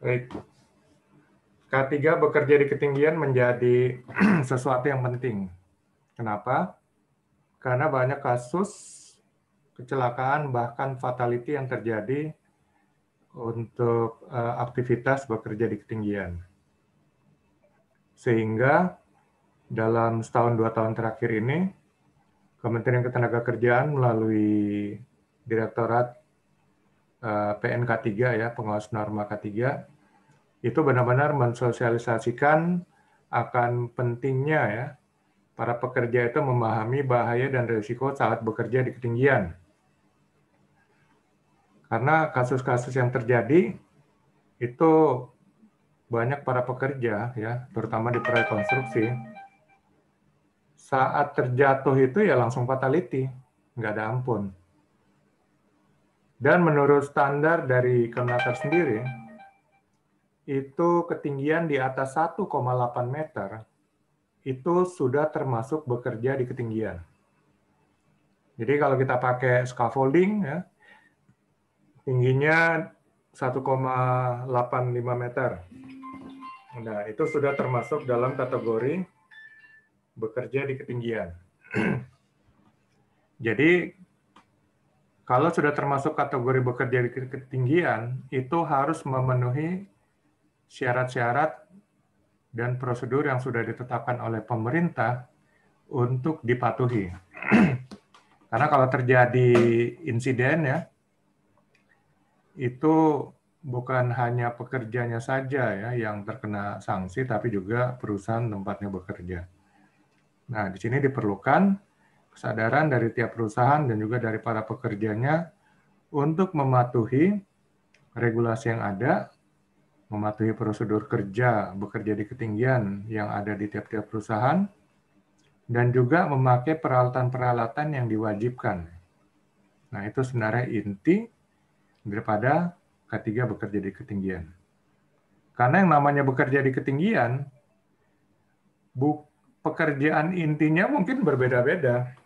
Baik. K3 bekerja di ketinggian menjadi sesuatu yang penting. Kenapa? Karena banyak kasus kecelakaan bahkan fatality yang terjadi untuk uh, aktivitas bekerja di ketinggian. Sehingga dalam setahun dua tahun terakhir ini, Kementerian Ketenagakerjaan melalui Direktorat uh, PNK 3 ya, pengawas norma K3, itu benar-benar mensosialisasikan akan pentingnya ya para pekerja itu memahami bahaya dan risiko saat bekerja di ketinggian karena kasus-kasus yang terjadi itu banyak para pekerja ya, terutama di proyek konstruksi, saat terjatuh itu ya langsung fatality, nggak ada ampun. Dan menurut standar dari Kemenaker sendiri, itu ketinggian di atas 1,8 meter itu sudah termasuk bekerja di ketinggian. Jadi kalau kita pakai scaffolding ya, tingginya 1,85 meter. Nah, itu sudah termasuk dalam kategori bekerja di ketinggian. Jadi, kalau sudah termasuk kategori bekerja di ketinggian, itu harus memenuhi syarat-syarat dan prosedur yang sudah ditetapkan oleh pemerintah untuk dipatuhi. Karena kalau terjadi insiden ya, itu bukan hanya pekerjanya saja ya yang terkena sanksi, tapi juga perusahaan tempatnya bekerja. Nah, di sini diperlukan kesadaran dari tiap perusahaan dan juga dari para pekerjanya untuk mematuhi regulasi yang ada, mematuhi prosedur kerja, bekerja di ketinggian yang ada di tiap-tiap perusahaan, dan juga memakai peralatan-peralatan yang diwajibkan. Nah, itu sebenarnya inti daripada K3 bekerja di ketinggian. Karena yang namanya bekerja di ketinggian, bu, pekerjaan intinya mungkin berbeda-beda.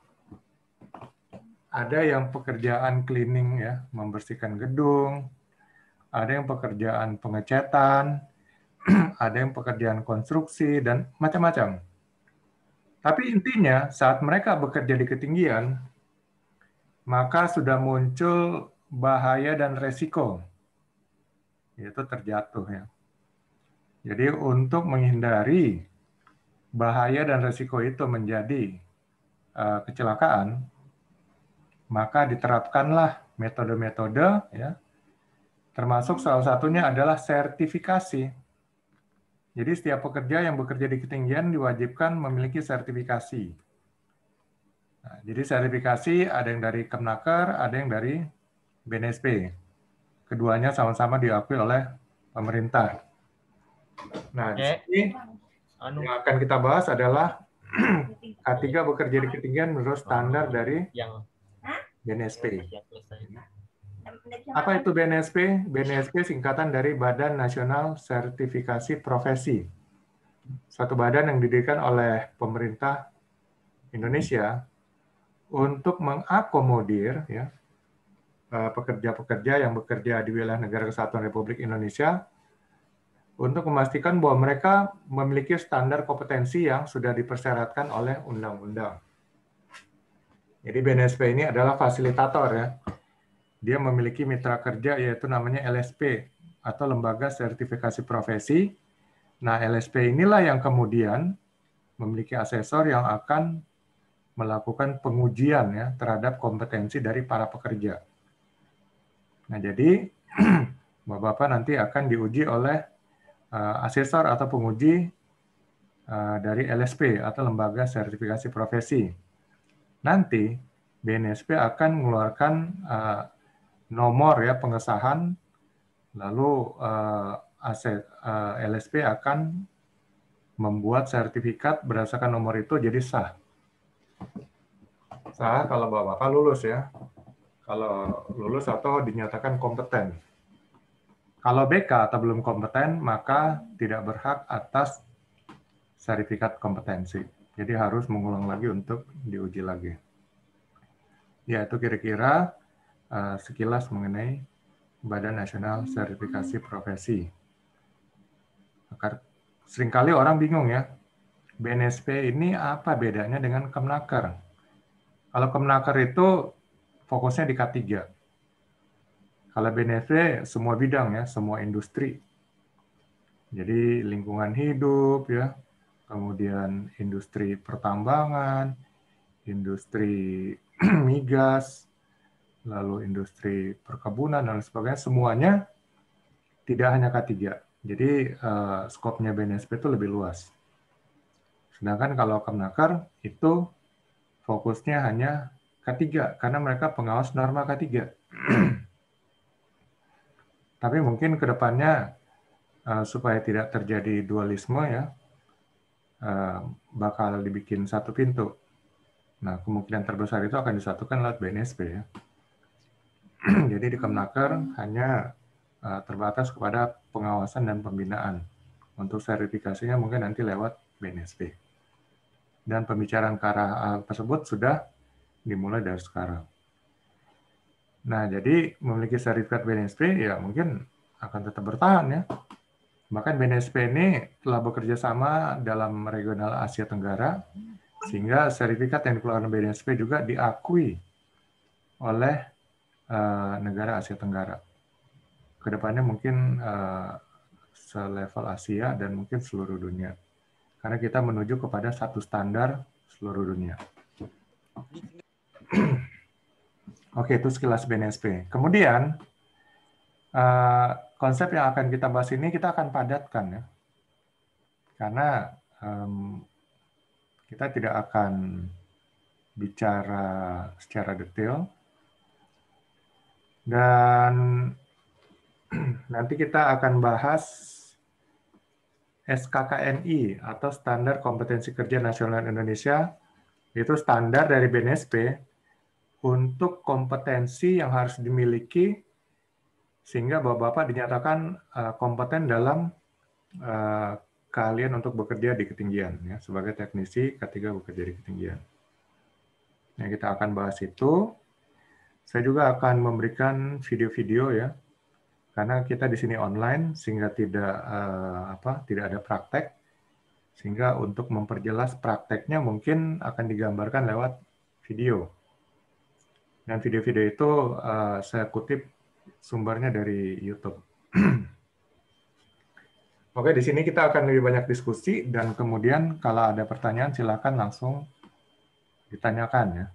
Ada yang pekerjaan cleaning ya, membersihkan gedung, ada yang pekerjaan pengecatan, ada yang pekerjaan konstruksi dan macam-macam. Tapi intinya saat mereka bekerja di ketinggian, maka sudah muncul bahaya dan resiko yaitu terjatuh ya. Jadi untuk menghindari bahaya dan resiko itu menjadi uh, kecelakaan, maka diterapkanlah metode-metode ya. Termasuk salah satunya adalah sertifikasi. Jadi setiap pekerja yang bekerja di ketinggian diwajibkan memiliki sertifikasi. Nah, jadi sertifikasi ada yang dari Kemnaker, ada yang dari BNSP. Keduanya sama-sama diakui oleh pemerintah. Nah, di eh, sini anu. yang akan kita bahas adalah K3 bekerja di ketinggian menurut standar dari BNSP. Apa itu BNSP? BNSP singkatan dari Badan Nasional Sertifikasi Profesi. Suatu badan yang didirikan oleh pemerintah Indonesia untuk mengakomodir ya Eh, pekerja-pekerja yang bekerja di wilayah negara kesatuan Republik Indonesia untuk memastikan bahwa mereka memiliki standar kompetensi yang sudah dipersyaratkan oleh undang-undang. Jadi BNSP ini adalah fasilitator ya. Dia memiliki mitra kerja yaitu namanya LSP atau Lembaga Sertifikasi Profesi. Nah, LSP inilah yang kemudian memiliki asesor yang akan melakukan pengujian ya terhadap kompetensi dari para pekerja. Nah, jadi Bapak-Bapak nanti akan diuji oleh uh, asesor atau penguji uh, dari LSP atau Lembaga Sertifikasi Profesi. Nanti BNSP akan mengeluarkan uh, nomor ya pengesahan, lalu uh, aset, uh, LSP akan membuat sertifikat berdasarkan nomor itu jadi sah. Sah kalau Bapak-Bapak lulus ya kalau lulus atau dinyatakan kompeten. Kalau BK atau belum kompeten, maka tidak berhak atas sertifikat kompetensi. Jadi harus mengulang lagi untuk diuji lagi. Ya, itu kira-kira uh, sekilas mengenai Badan Nasional Sertifikasi Profesi. sering kali orang bingung ya, BNSP ini apa bedanya dengan Kemnaker? Kalau Kemnaker itu fokusnya di K3. Kalau BNSP semua bidang ya, semua industri. Jadi lingkungan hidup ya, kemudian industri pertambangan, industri migas, lalu industri perkebunan dan sebagainya semuanya tidak hanya K3. Jadi uh, skopnya BNSP itu lebih luas. Sedangkan kalau Kemnaker itu fokusnya hanya K3 karena mereka pengawas norma K3. Tapi mungkin ke depannya uh, supaya tidak terjadi dualisme ya uh, bakal dibikin satu pintu. Nah, kemungkinan terbesar itu akan disatukan lewat BNSP ya. Jadi di Kemnaker hanya uh, terbatas kepada pengawasan dan pembinaan. Untuk verifikasinya mungkin nanti lewat BNSP. Dan pembicaraan ke arah tersebut sudah dimulai dari sekarang. Nah, jadi memiliki sertifikat BNSP ya mungkin akan tetap bertahan ya. Bahkan BNSP ini telah bekerja sama dalam regional Asia Tenggara, sehingga sertifikat yang dikeluarkan BNSP juga diakui oleh uh, negara Asia Tenggara. Ke depannya mungkin uh, selevel Asia dan mungkin seluruh dunia. Karena kita menuju kepada satu standar seluruh dunia. Oke, itu sekilas BNSP. Kemudian, uh, konsep yang akan kita bahas ini kita akan padatkan ya. Karena kita tidak akan bicara secara detail. Dan nanti kita akan bahas SKKNI atau Standar Kompetensi Kerja Nasional Indonesia, itu standar dari BNSP untuk kompetensi yang harus dimiliki sehingga bapak-bapak dinyatakan uh, kompeten dalam uh, keahlian untuk bekerja di ketinggian ya sebagai teknisi ketika bekerja di ketinggian. Nah, kita akan bahas itu. Saya juga akan memberikan video-video ya. Karena kita di sini online sehingga tidak uh, apa tidak ada praktek sehingga untuk memperjelas prakteknya mungkin akan digambarkan lewat video. Dan video-video itu uh, saya kutip sumbernya dari YouTube. Oke, di sini kita akan lebih banyak diskusi dan kemudian kalau ada pertanyaan silakan langsung ditanyakan ya.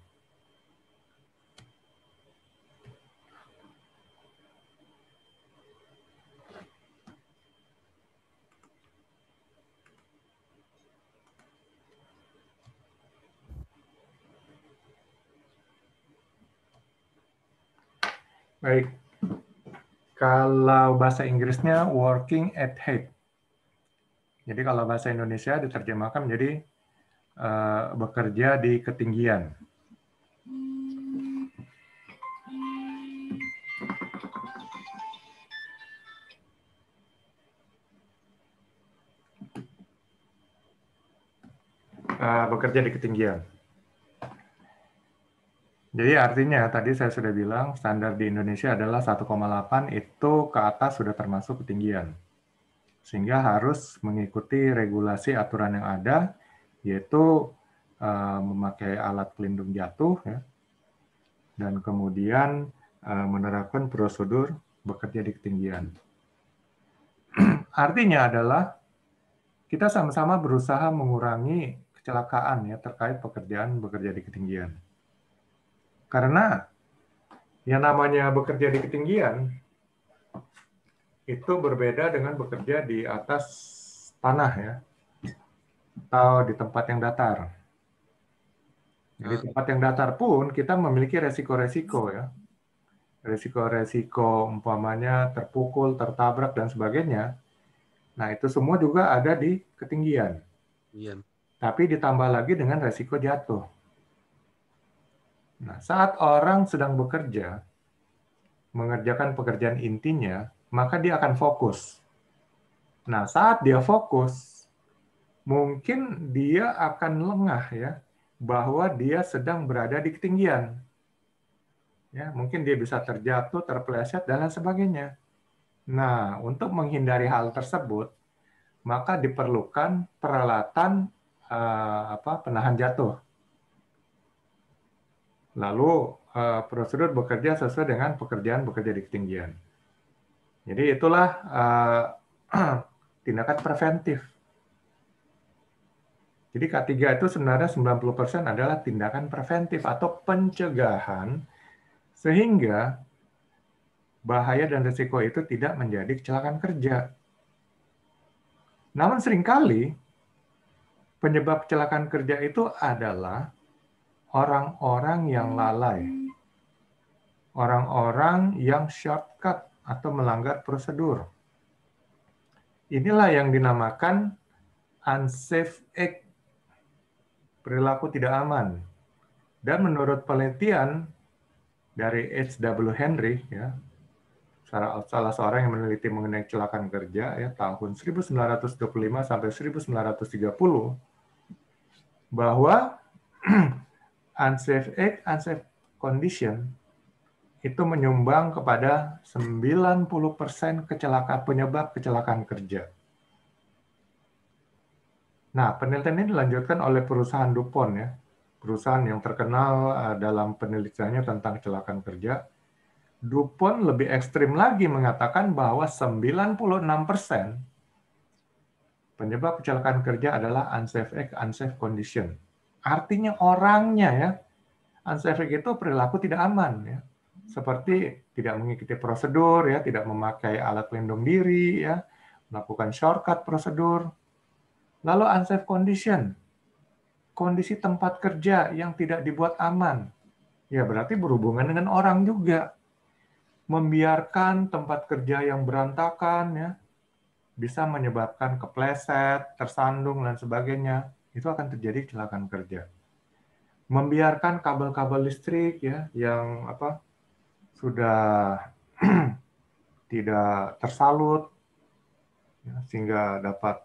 Baik. Kalau bahasa Inggrisnya working at height. Jadi kalau bahasa Indonesia diterjemahkan menjadi uh, bekerja di ketinggian. Uh, bekerja di ketinggian. Jadi artinya tadi saya sudah bilang standar di Indonesia adalah 1,8 itu ke atas sudah termasuk ketinggian. Sehingga harus mengikuti regulasi aturan yang ada yaitu uh, memakai alat pelindung jatuh ya. Dan kemudian uh, menerapkan prosedur bekerja di ketinggian. artinya adalah kita sama-sama berusaha mengurangi kecelakaan ya terkait pekerjaan bekerja di ketinggian. Karena yang namanya bekerja di ketinggian itu berbeda dengan bekerja di atas tanah ya atau di tempat yang datar. Jadi ah. tempat yang datar pun kita memiliki resiko-resiko ya. Resiko-resiko umpamanya terpukul, tertabrak dan sebagainya. Nah, itu semua juga ada di ketinggian. Iya. Tapi ditambah lagi dengan resiko jatuh. Nah, saat orang sedang bekerja, mengerjakan pekerjaan intinya, maka dia akan fokus. Nah, saat dia fokus, mungkin dia akan lengah ya, bahwa dia sedang berada di ketinggian. Ya, mungkin dia bisa terjatuh, terpeleset dan lain sebagainya. Nah, untuk menghindari hal tersebut, maka diperlukan peralatan uh, apa penahan jatuh. Lalu uh, prosedur bekerja sesuai dengan pekerjaan bekerja di ketinggian. Jadi itulah uh, tindakan preventif. Jadi K3 itu sebenarnya 90% adalah tindakan preventif atau pencegahan sehingga bahaya dan risiko itu tidak menjadi kecelakaan kerja. Namun sering kali penyebab kecelakaan kerja itu adalah orang-orang yang lalai. Orang-orang yang shortcut atau melanggar prosedur. Inilah yang dinamakan unsafe act perilaku tidak aman. Dan menurut penelitian dari H.W. Henry, ya, salah, seorang yang meneliti mengenai kecelakaan kerja ya tahun 1925 sampai 1930 bahwa unsafe act, unsafe condition itu menyumbang kepada 90% kecelakaan penyebab kecelakaan kerja. Nah, penelitian ini dilanjutkan oleh perusahaan DuPont ya, perusahaan yang terkenal eh, dalam penelitiannya tentang kecelakaan kerja. DuPont lebih ekstrim lagi mengatakan bahwa 96% penyebab kecelakaan kerja adalah unsafe act, unsafe condition. Artinya orangnya ya, unsafe itu perilaku tidak aman ya. Seperti tidak mengikuti prosedur ya, tidak memakai alat pelindung diri ya, melakukan shortcut prosedur, Lalu unsafe condition, kondisi tempat kerja yang tidak dibuat aman. Ya berarti berhubungan dengan orang juga. Membiarkan tempat kerja yang berantakan ya bisa menyebabkan kepleset, tersandung dan sebagainya. Itu akan terjadi kecelakaan kerja. Membiarkan kabel-kabel listrik ya yang apa sudah tidak tersalut ya, sehingga dapat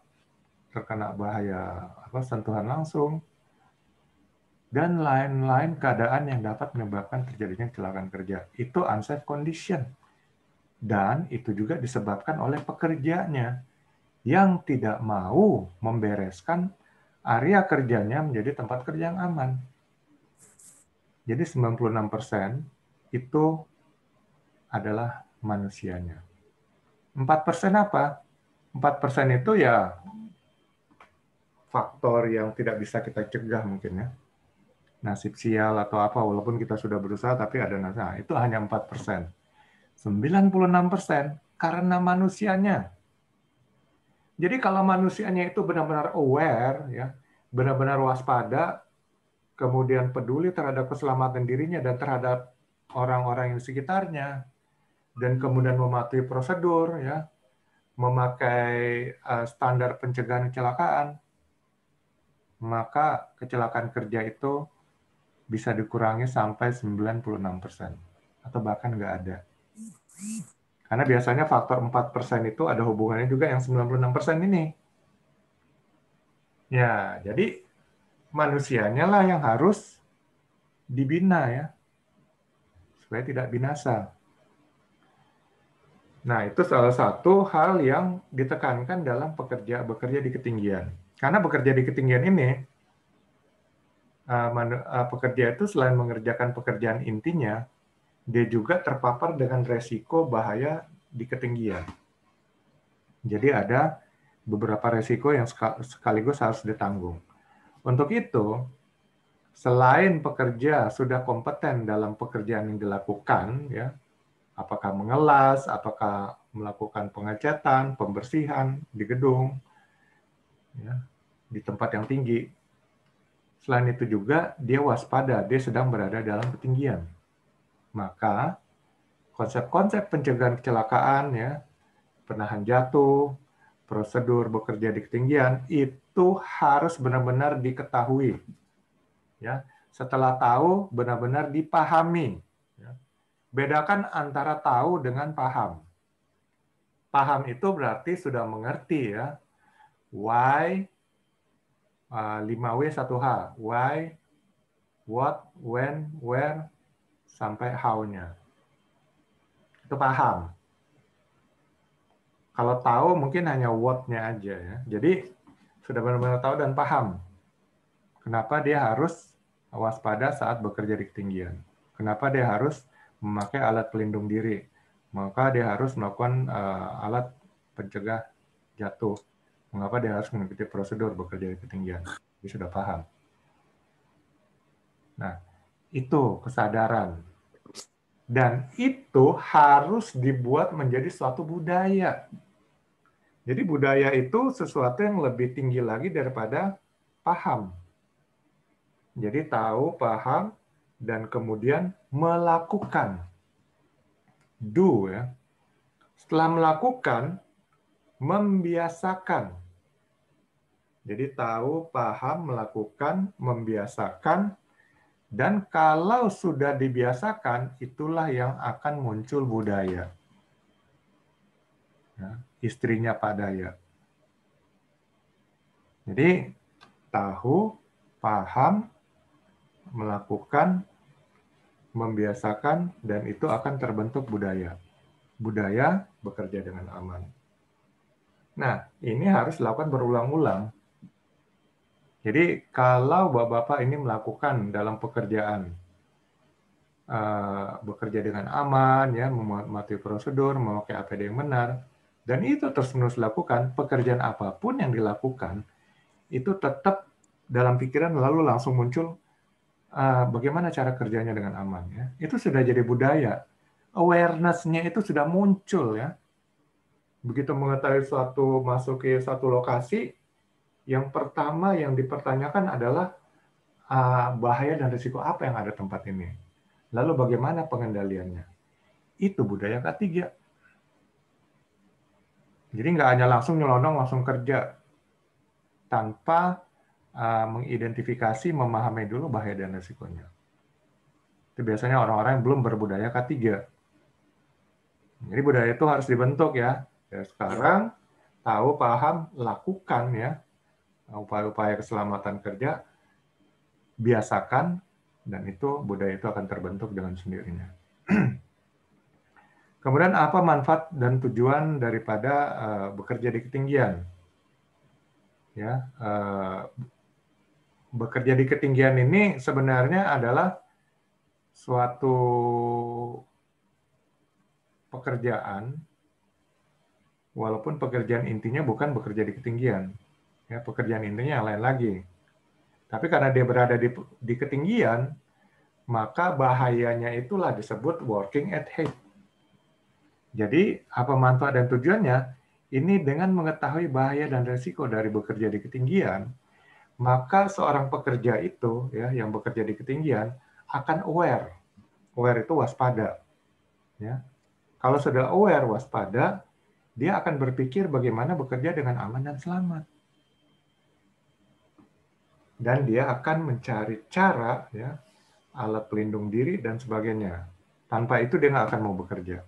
terkena bahaya apa sentuhan langsung dan lain-lain keadaan yang dapat menyebabkan terjadinya kecelakaan kerja. Itu unsafe condition. Dan itu juga disebabkan oleh pekerjanya yang tidak mau membereskan area kerjanya menjadi tempat kerja yang aman. Jadi 96% itu adalah manusianya. 4% apa? 4% itu ya faktor yang tidak bisa kita cegah mungkin ya. Nasib sial atau apa, walaupun kita sudah berusaha, tapi ada nasib. Nah, itu hanya 4 persen. 96 persen karena manusianya. Jadi kalau manusianya itu benar-benar aware, ya, benar-benar waspada, kemudian peduli terhadap keselamatan dirinya dan terhadap orang-orang yang sekitarnya, dan kemudian mematuhi prosedur, ya, memakai uh, standar pencegahan kecelakaan, maka kecelakaan kerja itu bisa dikurangi sampai 96% atau bahkan nggak ada. Karena biasanya faktor 4% itu ada hubungannya juga yang 96% ini. Ya, jadi manusianya lah yang harus dibina ya. Supaya tidak binasa. Nah, itu salah satu hal yang ditekankan dalam pekerja bekerja di ketinggian. Karena bekerja di ketinggian ini, uh, uh, pekerja itu selain mengerjakan pekerjaan intinya, dia juga terpapar dengan resiko bahaya di ketinggian. Jadi ada beberapa resiko yang sekaligus harus ditanggung. Untuk itu, selain pekerja sudah kompeten dalam pekerjaan yang dilakukan, ya, apakah mengelas, apakah melakukan pengecatan, pembersihan di gedung, ya, di tempat yang tinggi. Selain itu juga dia waspada, dia sedang berada dalam ketinggian. Maka konsep-konsep pencegahan kecelakaan ya, penahan jatuh, prosedur bekerja di ketinggian itu harus benar-benar diketahui. Ya, setelah tahu benar-benar dipahami. Ya. Bedakan antara tahu dengan paham. Paham itu berarti sudah mengerti ya, why, 5W ah, 1H. Why, what, when, where, sampai how-nya. Itu paham. kalau tahu mungkin hanya what-nya aja ya. Jadi sudah benar-benar tahu dan paham kenapa dia harus waspada saat bekerja di ketinggian. Kenapa dia harus memakai alat pelindung diri. Maka dia harus melakukan uh, alat pencegah jatuh. Mengapa dia harus mengikuti prosedur bekerja di ketinggian. Dia sudah paham. Nah, itu kesadaran. Dan itu harus dibuat menjadi suatu budaya. Jadi budaya itu sesuatu yang lebih tinggi lagi daripada paham. Jadi tahu, paham, dan kemudian melakukan. Do ya. Setelah melakukan, membiasakan. Jadi tahu, paham, melakukan, membiasakan, dan kalau sudah dibiasakan, itulah yang akan muncul budaya. Ya istrinya Pak Daya. Jadi tahu, paham, melakukan, membiasakan, dan itu akan terbentuk budaya. Budaya bekerja dengan aman. Nah, ini harus dilakukan berulang-ulang. Jadi kalau bapak-bapak ini melakukan dalam pekerjaan, uh, bekerja dengan aman, ya, mematuhi prosedur, memakai APD yang benar, dan itu terus-menerus dilakukan, pekerjaan apa pun yang dilakukan, itu tetap dalam pikiran lalu langsung muncul uh, bagaimana cara kerjanya dengan aman. Ya. Itu sudah jadi budaya. Awareness-nya itu sudah muncul ya. Begitu mengetahui suatu masuk ke satu lokasi, yang pertama yang dipertanyakan adalah uh, bahaya dan risiko apa yang ada tempat ini. Lalu bagaimana pengendaliannya? Itu budaya ketiga. Jadi nggak hanya langsung nyelonong langsung kerja tanpa uh, mengidentifikasi, memahami dulu bahaya dan resikonya. Itu biasanya orang-orang yang belum berbudaya K3. Jadi budaya itu harus dibentuk ya. ya sekarang tahu, paham, lakukan ya upaya-upaya keselamatan kerja, biasakan, dan itu budaya itu akan terbentuk dengan sendirinya. Kemudian apa manfaat dan tujuan daripada uh, bekerja di ketinggian? Ya, uh, bekerja di ketinggian ini sebenarnya adalah suatu pekerjaan, walaupun pekerjaan intinya bukan bekerja di ketinggian, ya pekerjaan intinya lain lagi. Tapi karena dia berada di, di ketinggian, maka bahayanya itulah disebut working at height jadi apa manfaat dan tujuannya? Ini dengan mengetahui bahaya dan resiko dari bekerja di ketinggian, maka seorang pekerja itu ya yang bekerja di ketinggian akan aware. Aware itu waspada. Ya. Kalau sudah aware waspada, dia akan berpikir bagaimana bekerja dengan aman dan selamat. Dan dia akan mencari cara ya alat pelindung diri dan sebagainya. Tanpa itu dia nggak akan mau bekerja.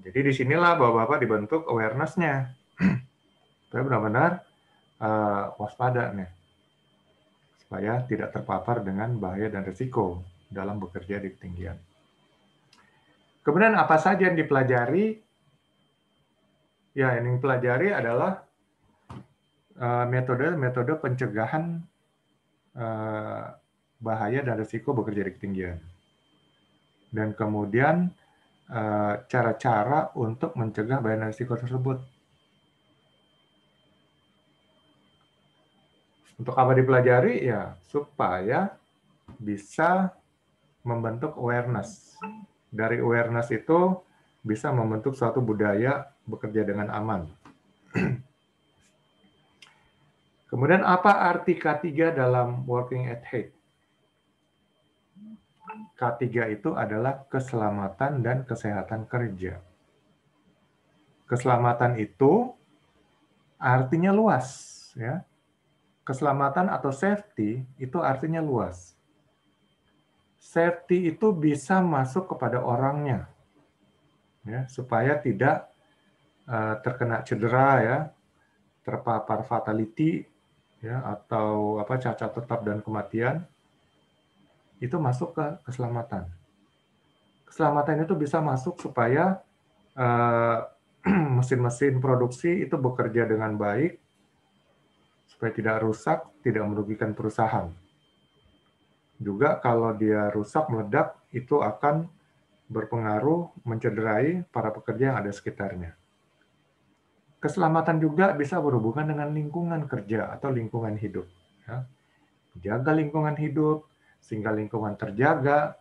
Jadi di sinilah bapak-bapak dibentuk awareness-nya. Supaya benar-benar uh, waspada nih. Supaya tidak terpapar dengan bahaya dan risiko dalam bekerja di ketinggian. Kemudian apa saja yang dipelajari? Ya, yang dipelajari adalah metode-metode uh, pencegahan uh, bahaya dan risiko bekerja di ketinggian. Dan kemudian Eh, cara-cara untuk mencegah bahaya risiko tersebut. Untuk apa dipelajari? Ya, supaya bisa membentuk awareness. Dari awareness itu bisa membentuk suatu budaya bekerja dengan aman. Kemudian apa arti K3 dalam working at height? K3 itu adalah keselamatan dan kesehatan kerja. Keselamatan itu artinya luas, ya. Keselamatan atau safety itu artinya luas. Safety itu bisa masuk kepada orangnya, ya, supaya tidak uh, terkena cedera, ya, terpapar fatality, ya, atau apa cacat tetap dan kematian itu masuk ke keselamatan. Keselamatan itu bisa masuk supaya uh, mesin-mesin produksi itu bekerja dengan baik supaya tidak rusak, tidak merugikan perusahaan. Juga kalau dia rusak, meledak, itu akan berpengaruh mencederai para pekerja yang ada sekitarnya. Keselamatan juga bisa berhubungan dengan lingkungan kerja atau lingkungan hidup. Ya. Jaga lingkungan hidup, sehingga lingkungan terjaga,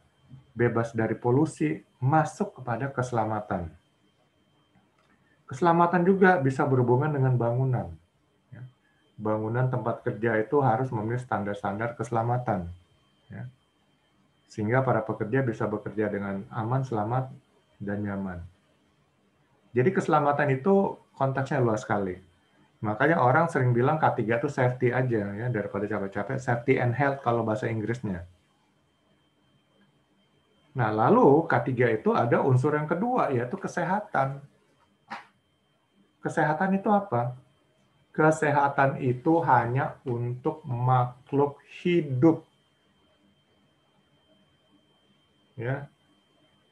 bebas dari polusi, masuk kepada keselamatan. Keselamatan juga bisa berhubungan dengan bangunan. Ya. Bangunan tempat kerja itu harus memenuhi standar-standar keselamatan. Ya sehingga para pekerja bisa bekerja dengan aman, selamat, dan nyaman. Jadi keselamatan itu konteksnya luas sekali. Makanya orang sering bilang K3 itu safety aja ya daripada capek-capek, safety and health kalau bahasa Inggrisnya. Nah, lalu K3 itu ada unsur yang kedua yaitu kesehatan. Kesehatan itu apa? Kesehatan itu hanya untuk makhluk hidup ya.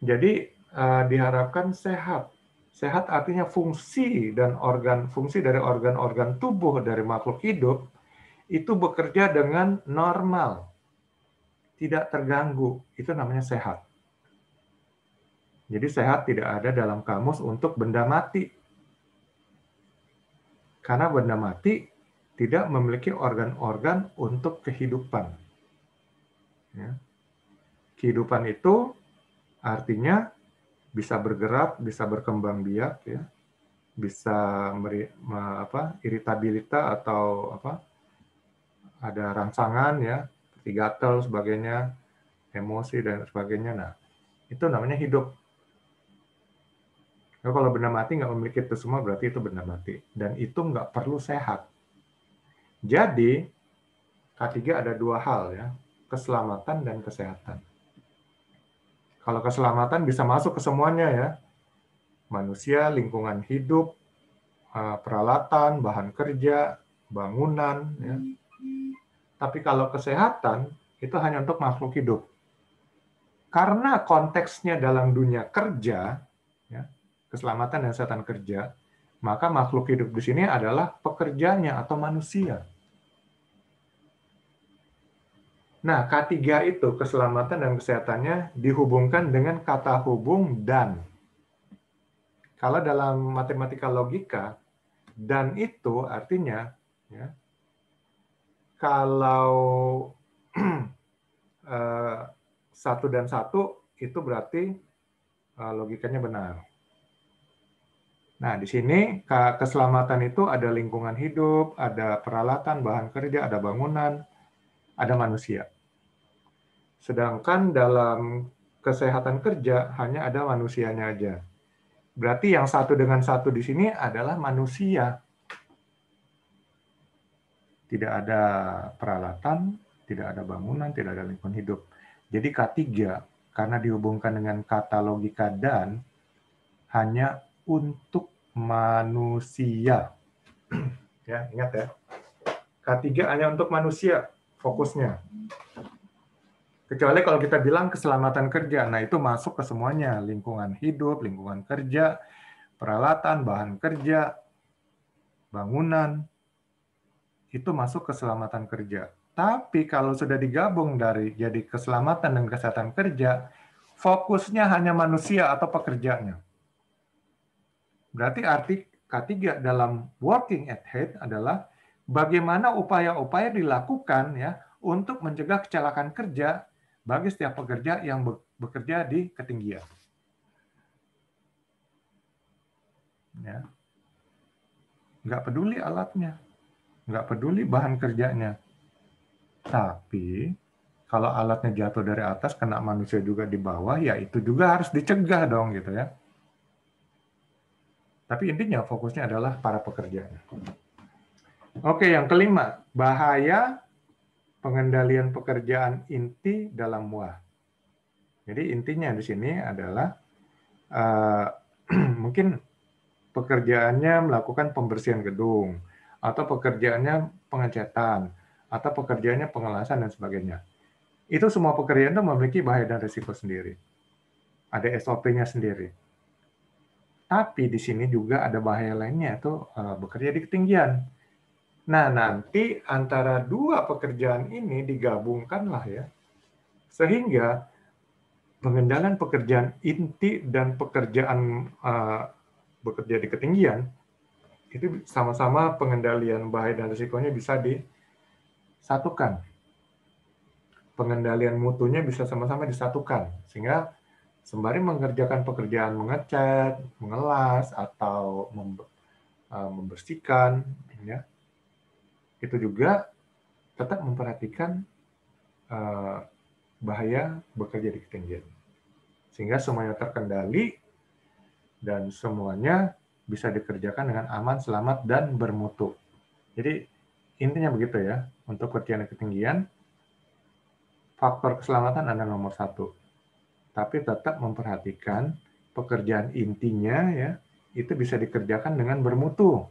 Jadi uh, diharapkan sehat. Sehat artinya fungsi dan organ fungsi dari organ-organ tubuh dari makhluk hidup itu bekerja dengan normal. Tidak terganggu. Itu namanya sehat. Jadi sehat tidak ada dalam kamus untuk benda mati. Karena benda mati tidak memiliki organ-organ untuk kehidupan. Ya. Kehidupan itu artinya bisa bergerak, bisa berkembang biak, ya, bisa meri, apa, iritabilitas atau apa, ada rangsangan ya, seperti gatel sebagainya, emosi dan sebagainya. Nah, itu namanya hidup. Nah, kalau benda mati nggak memiliki itu semua berarti itu benda mati dan itu nggak perlu sehat. Jadi K3 ada dua hal ya, keselamatan dan kesehatan. Kalau keselamatan bisa masuk ke semuanya ya. Manusia, lingkungan hidup, eh, peralatan, bahan kerja, bangunan. Ya. Tapi kalau kesehatan, itu hanya untuk makhluk hidup. Karena konteksnya dalam dunia kerja, ya, keselamatan dan kesehatan kerja, maka makhluk hidup di sini adalah pekerjanya atau manusia. Nah, K3 itu keselamatan dan kesehatannya dihubungkan dengan kata hubung dan. Kalau dalam matematika logika, dan itu artinya ya, kalau eh, satu dan satu itu berarti eh, logikanya benar. Nah, di sini keselamatan itu ada lingkungan hidup, ada peralatan, bahan kerja, ada bangunan, ada manusia. Sedangkan dalam kesehatan kerja hanya ada manusianya aja. Berarti yang satu dengan satu di sini adalah manusia. Tidak ada peralatan, tidak ada bangunan, tidak ada lingkungan hidup. Jadi K3 karena dihubungkan dengan kata logika dan hanya untuk manusia. ya, ingat ya. K3 hanya untuk manusia fokusnya. Kecuali kalau kita bilang keselamatan kerja, nah itu masuk ke semuanya, lingkungan hidup, lingkungan kerja, peralatan, bahan kerja, bangunan, itu masuk keselamatan kerja. Tapi kalau sudah digabung dari jadi keselamatan dan kesehatan kerja, fokusnya hanya manusia atau pekerjanya. Berarti arti K3 dalam working at head adalah bagaimana upaya-upaya dilakukan ya untuk mencegah kecelakaan kerja bagi setiap pekerja yang bekerja di ketinggian. Ya. Nggak peduli alatnya, nggak peduli bahan kerjanya. Tapi kalau alatnya jatuh dari atas, kena manusia juga di bawah, ya itu juga harus dicegah dong gitu ya. Tapi intinya fokusnya adalah para pekerjanya. Oke, yang kelima, bahaya pengendalian pekerjaan inti dalam MUA. Jadi intinya di sini adalah uh, mungkin pekerjaannya melakukan pembersihan gedung atau pekerjaannya pengecatan atau pekerjaannya pengelasan dan sebagainya. Itu semua pekerjaan itu memiliki bahaya dan risiko sendiri. Ada SOP-nya sendiri. Tapi di sini juga ada bahaya lainnya, itu uh, bekerja di ketinggian. Nah, nanti antara dua pekerjaan ini digabungkanlah ya, sehingga pengendalian pekerjaan inti dan pekerjaan uh, bekerja di ketinggian itu sama-sama pengendalian bahaya dan risikonya bisa disatukan. Pengendalian mutunya bisa sama-sama disatukan, sehingga sembari mengerjakan pekerjaan mengecat, mengelas atau uh, membersihkan, ya, itu juga tetap memperhatikan uh, bahaya bekerja di ketinggian, sehingga semuanya terkendali dan semuanya bisa dikerjakan dengan aman, selamat, dan bermutu. Jadi intinya begitu ya, untuk kerjaan di ketinggian, faktor keselamatan adalah nomor satu tapi tetap memperhatikan pekerjaan intinya ya itu bisa dikerjakan dengan bermutu.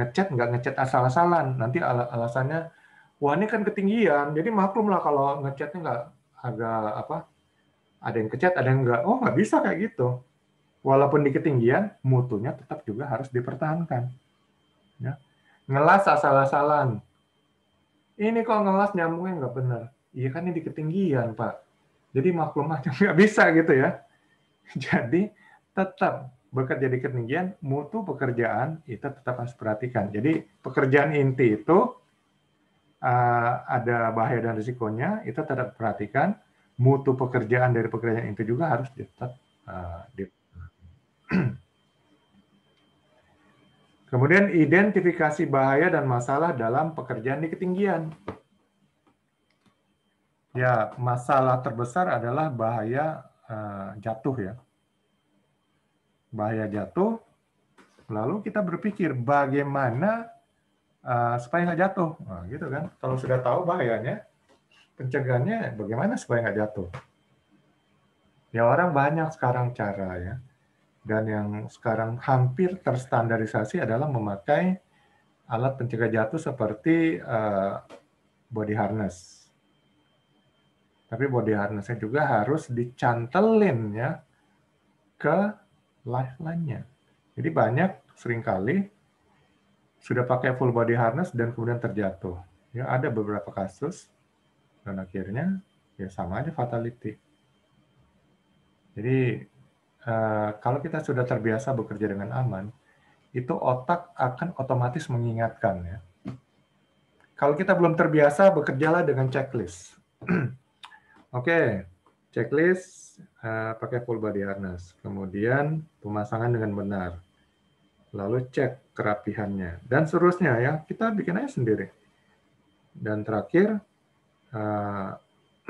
Ngecat nggak ngecat asal-asalan, nanti al alasannya wah ini kan ketinggian, jadi maklum lah kalau ngecatnya nggak agak apa ada yang kecat, ada yang nggak. Oh nggak bisa kayak gitu. Walaupun di ketinggian, mutunya tetap juga harus dipertahankan. Ya. Ngelas asal-asalan. Ini kok ngelas nyambungnya nggak benar. Iya kan ini di ketinggian, Pak jadi maklum aja nggak bisa gitu ya. Jadi tetap bekerja di ketinggian, mutu pekerjaan itu tetap harus perhatikan. Jadi pekerjaan inti itu uh, ada bahaya dan risikonya, itu tetap perhatikan. Mutu pekerjaan dari pekerjaan itu juga harus tetap uh, di Kemudian identifikasi bahaya dan masalah dalam pekerjaan di ketinggian. Ya, masalah terbesar adalah bahaya uh, jatuh ya. Bahaya jatuh, lalu kita berpikir bagaimana uh, supaya nggak jatuh. Nah, gitu kan. Kalau sudah tahu bahayanya, pencegahannya bagaimana supaya nggak jatuh. Ya orang banyak sekarang cara ya. Dan yang sekarang hampir terstandarisasi adalah memakai alat pencegah jatuh seperti uh, body harness tapi body harnessnya juga harus dicantelin ya ke lifeline-nya. Jadi banyak sering kali sudah pakai full body harness dan kemudian terjatuh. Ya ada beberapa kasus dan akhirnya ya sama aja fatality. Jadi uh, kalau kita sudah terbiasa bekerja dengan aman, itu otak akan otomatis mengingatkan ya. Kalau kita belum terbiasa, bekerjalah dengan checklist. Oke, checklist uh, pakai full body harness. Kemudian pemasangan dengan benar. Lalu cek kerapihannya. Dan seterusnya ya, kita bikin aja sendiri. Dan terakhir, uh,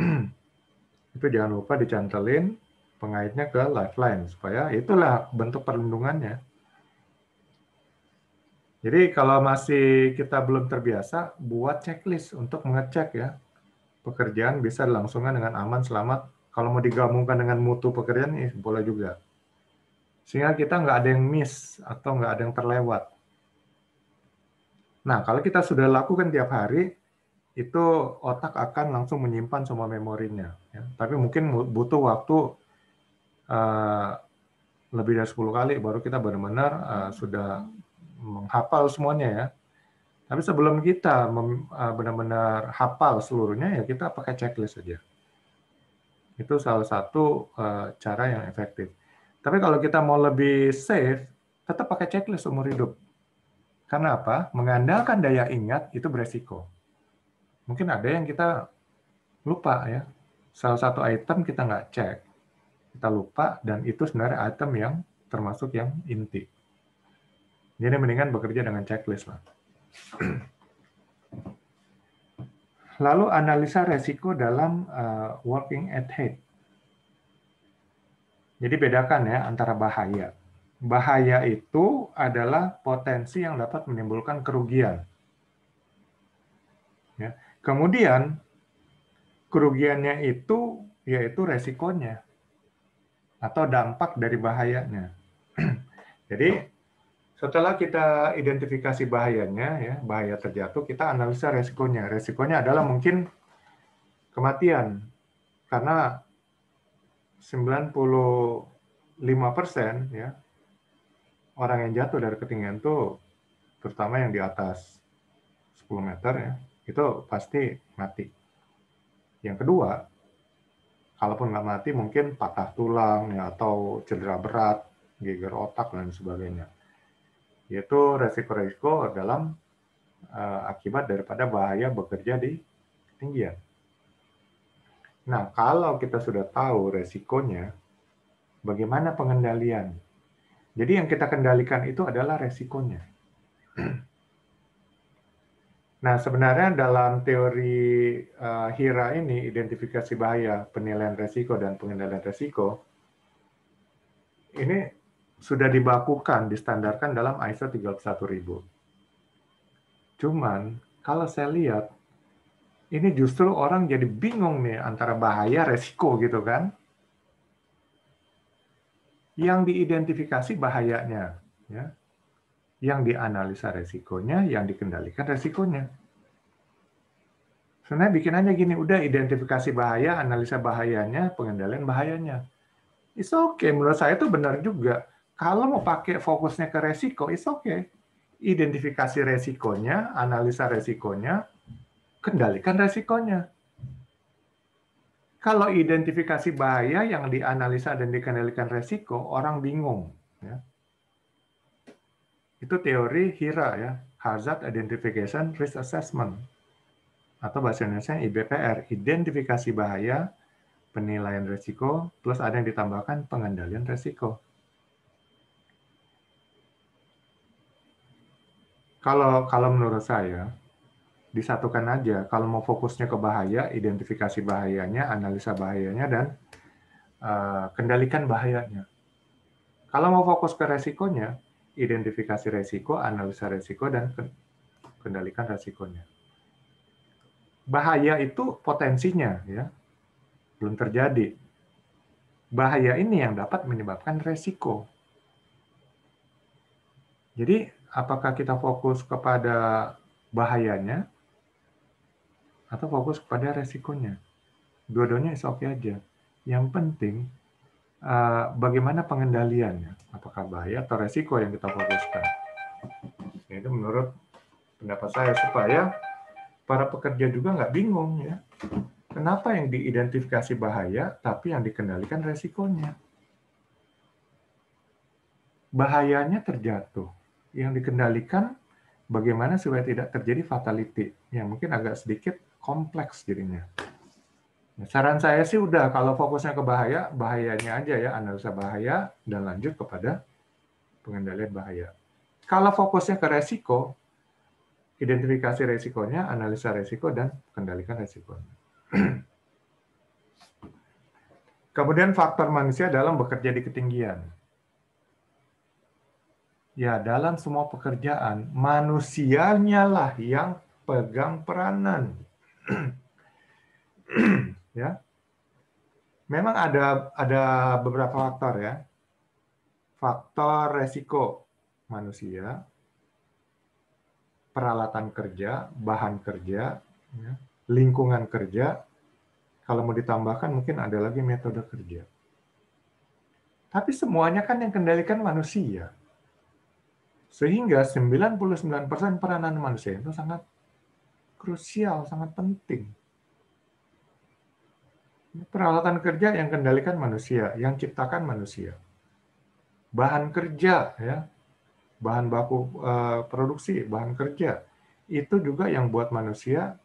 itu jangan lupa dicantelin pengaitnya ke lifeline. Supaya itulah bentuk perlindungannya. Jadi kalau masih kita belum terbiasa, buat checklist untuk mengecek ya pekerjaan bisa dilangsungkan dengan aman, selamat. Kalau mau digabungkan dengan mutu pekerjaan, eh, boleh juga. Sehingga kita nggak ada yang miss atau nggak ada yang terlewat. Nah, kalau kita sudah lakukan tiap hari, itu otak akan langsung menyimpan semua memorinya. Ya. Tapi mungkin butuh waktu uh, lebih dari 10 kali baru kita benar-benar uh, sudah menghafal semuanya ya. Tapi sebelum kita uh, benar-benar hafal seluruhnya, ya kita pakai checklist saja. Itu salah satu uh, cara yang efektif. Tapi kalau kita mau lebih safe, tetap pakai checklist umur hidup. Karena apa? Mengandalkan daya ingat itu beresiko. Mungkin ada yang kita lupa ya. Salah satu item kita nggak cek. Kita lupa dan itu sebenarnya item yang termasuk yang inti. Jadi mendingan bekerja dengan checklist lah. Lalu analisa resiko dalam uh, working at height. Jadi bedakan ya antara bahaya. Bahaya itu adalah potensi yang dapat menimbulkan kerugian. Ya. Kemudian kerugiannya itu yaitu resikonya atau dampak dari bahayanya. Jadi setelah kita identifikasi bahayanya, ya, bahaya terjatuh, kita analisa resikonya. Resikonya adalah mungkin kematian. Karena 95% ya orang yang jatuh dari ketinggian itu terutama yang di atas 10 meter ya, itu pasti mati. Yang kedua, kalaupun nggak mati mungkin patah tulang ya atau cedera berat, geger otak dan sebagainya. Yaitu resiko-resiko dalam uh, akibat daripada bahaya bekerja di ketinggian. Nah, kalau kita sudah tahu resikonya, bagaimana pengendalian? Jadi yang kita kendalikan itu adalah resikonya. Nah, sebenarnya dalam teori uh, HIRA ini, identifikasi bahaya, penilaian resiko, dan pengendalian resiko, ini sudah dibakukan, distandarkan dalam ISO 31000. Cuman, kalau saya lihat, ini justru orang jadi bingung nih antara bahaya, resiko gitu kan. Yang diidentifikasi bahayanya, ya yang dianalisa resikonya, yang dikendalikan resikonya. Sebenarnya bikin aja gini, udah identifikasi bahaya, analisa bahayanya, pengendalian bahayanya. It's okay, menurut saya itu benar juga. Kalau mau pakai fokusnya ke resiko, it's okay. Identifikasi resikonya, analisa resikonya, kendalikan resikonya. Kalau identifikasi bahaya yang dianalisa dan dikendalikan resiko, orang bingung. Ya itu teori HIRA ya, Hazard Identification Risk Assessment atau bahasa Indonesia IBPR, identifikasi bahaya, penilaian resiko, plus ada yang ditambahkan pengendalian resiko. Kalau kalau menurut saya disatukan aja. Kalau mau fokusnya ke bahaya, identifikasi bahayanya, analisa bahayanya, dan uh, kendalikan bahayanya. Kalau mau fokus ke resikonya, identifikasi resiko, analisa resiko, dan kendalikan resikonya. Bahaya itu potensinya, ya, belum terjadi. Bahaya ini yang dapat menyebabkan resiko. Jadi, apakah kita fokus kepada bahayanya atau fokus kepada resikonya? Dua-duanya is okay aja. Yang penting Eh, bagaimana pengendaliannya? Apakah bahaya atau resiko yang kita fokuskan? Nah, itu menurut pendapat saya supaya para pekerja juga nggak bingung ya. Kenapa yang diidentifikasi bahaya tapi yang dikendalikan resikonya? Bahayanya terjatuh. Yang dikendalikan bagaimana supaya tidak terjadi fatality yang mungkin agak sedikit kompleks jadinya. Saran saya sih udah kalau fokusnya ke bahaya, bahayanya aja ya, analisa bahaya dan lanjut kepada pengendalian bahaya. Kalau fokusnya ke resiko, identifikasi resikonya, analisa resiko dan kendalikan resikonya. Kemudian faktor manusia dalam bekerja di ketinggian. Ya, dalam semua pekerjaan, manusianya lah yang pegang peranan. ya. Memang ada ada beberapa faktor ya. Faktor resiko manusia peralatan kerja bahan kerja ya, lingkungan kerja. Kalau mau ditambahkan mungkin ada lagi metode kerja. Tapi semuanya kan yang kendalikan manusia sehingga 99% peranan manusia itu sangat krusial sangat penting. Peralatan kerja yang kendalikan manusia, yang ciptakan manusia. Bahan kerja, ya, bahan baku uh, produksi, bahan kerja, itu juga yang buat manusia,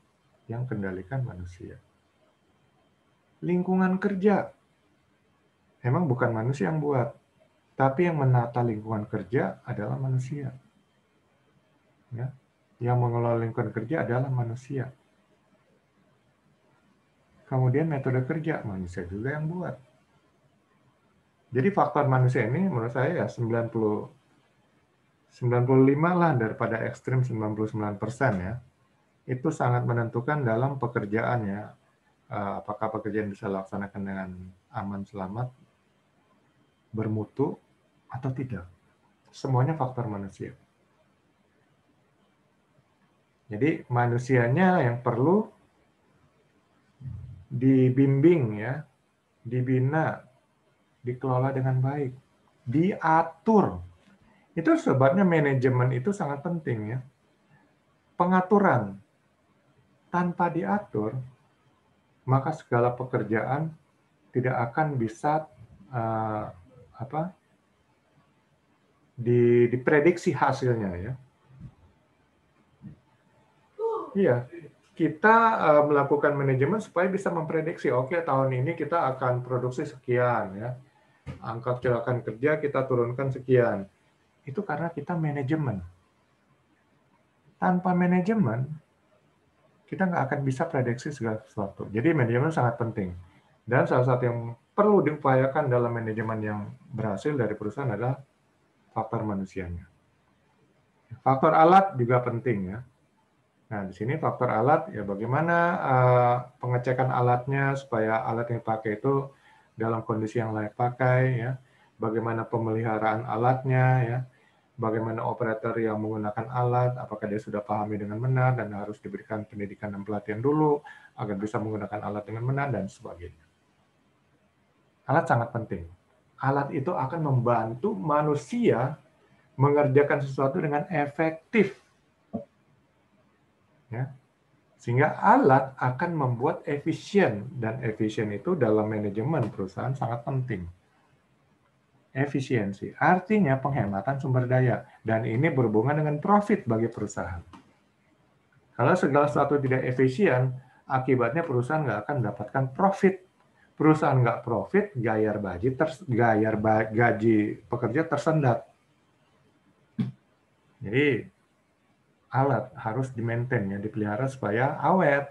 yang kendalikan manusia. Lingkungan kerja, emang bukan manusia yang buat, tapi yang menata lingkungan kerja adalah manusia. Ya, yang mengelola lingkungan kerja adalah manusia. Kemudian metode kerja manusia juga yang buat. Jadi faktor manusia ini menurut saya ya 90 95 lah daripada ekstrim 99 persen ya. Itu sangat menentukan dalam pekerjaan ya. Eh, apakah pekerjaan bisa dilaksanakan dengan aman, selamat, bermutu, atau tidak. Semuanya faktor manusia. Jadi manusianya yang perlu dibimbing ya, dibina, dikelola dengan baik, diatur. Itu sebabnya manajemen itu sangat penting ya. Pengaturan tanpa diatur, maka segala pekerjaan tidak akan bisa uh, apa di, diprediksi hasilnya ya. Iya, kita uh, melakukan manajemen supaya bisa memprediksi, oke okay, tahun ini kita akan produksi sekian ya, angka kecelakaan kerja kita turunkan sekian itu karena kita manajemen. Tanpa manajemen, kita nggak akan bisa prediksi segala sesuatu. Jadi manajemen sangat penting. Dan salah satu yang perlu diupayakan dalam manajemen yang berhasil dari perusahaan adalah faktor manusianya. Faktor alat juga penting ya. Nah, di sini faktor alat ya bagaimana uh, pengecekan alatnya supaya alat yang dipakai itu dalam kondisi yang layak pakai ya. Bagaimana pemeliharaan alatnya ya bagaimana operator yang menggunakan alat, apakah dia sudah pahami dengan benar dan harus diberikan pendidikan dan pelatihan dulu agar bisa menggunakan alat dengan benar dan sebagainya. Alat sangat penting. Alat itu akan membantu manusia mengerjakan sesuatu dengan efektif. Ya. Sehingga alat akan membuat efisien dan efisien itu dalam manajemen perusahaan sangat penting efisiensi. Artinya penghematan sumber daya. Dan ini berhubungan dengan profit bagi perusahaan. Kalau segala sesuatu tidak efisien, akibatnya perusahaan nggak akan mendapatkan profit. Perusahaan nggak profit, gayar gaji, ter, gayar gaji pekerja tersendat. Jadi alat harus di-maintain, ya, dipelihara supaya awet,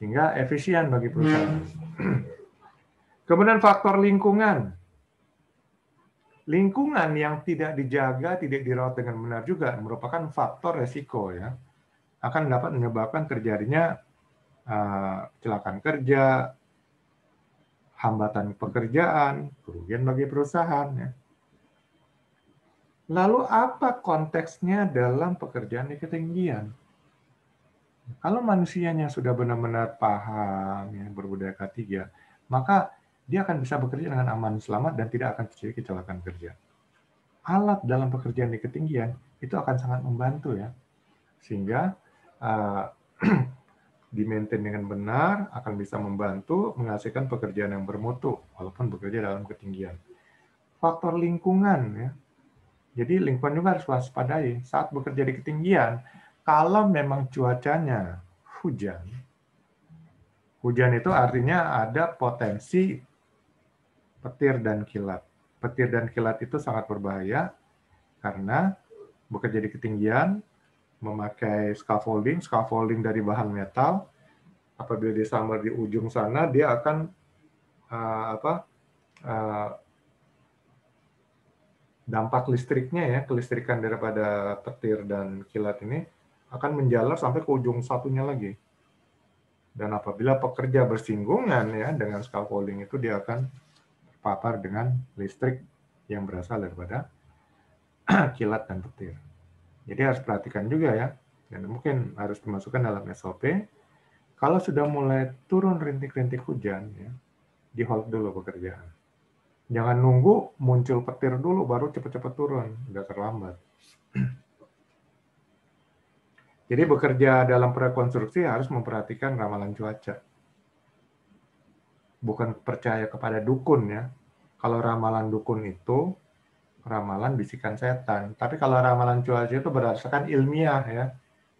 sehingga efisien bagi perusahaan. Kemudian faktor lingkungan lingkungan yang tidak dijaga, tidak dirawat dengan benar juga merupakan faktor resiko ya. Akan dapat menyebabkan terjadinya uh, kecelakaan kerja, hambatan pekerjaan, kerugian bagi perusahaan ya. Lalu apa konteksnya dalam pekerjaan di ketinggian? Kalau manusianya sudah benar-benar paham ya berbudaya K3, maka dia akan bisa bekerja dengan aman, selamat, dan tidak akan terjadi kecelakaan kerja. Alat dalam pekerjaan di ketinggian itu akan sangat membantu ya, sehingga uh, di maintain dengan benar akan bisa membantu menghasilkan pekerjaan yang bermutu walaupun bekerja dalam ketinggian. Faktor lingkungan ya. Jadi lingkungan juga harus waspadai saat bekerja di ketinggian. Kalau memang cuacanya hujan, hujan itu artinya ada potensi petir dan kilat. Petir dan kilat itu sangat berbahaya karena bekerja di ketinggian, memakai scaffolding, scaffolding dari bahan metal. Apabila disambar di ujung sana, dia akan uh, apa? Uh, dampak listriknya ya, kelistrikan daripada petir dan kilat ini akan menjalar sampai ke ujung satunya lagi. Dan apabila pekerja bersinggungan ya dengan scaffolding itu dia akan terpapar dengan listrik yang berasal daripada kilat dan petir. Jadi harus perhatikan juga ya, dan mungkin harus dimasukkan dalam SOP. Kalau sudah mulai turun rintik-rintik hujan, ya, di hold dulu pekerjaan. Jangan nunggu muncul petir dulu baru cepat-cepat turun, udah terlambat. Jadi bekerja dalam proyek konstruksi harus memperhatikan ramalan cuaca bukan percaya kepada dukun ya. Kalau ramalan dukun itu ramalan bisikan setan. Tapi kalau ramalan cuaca itu berdasarkan ilmiah ya,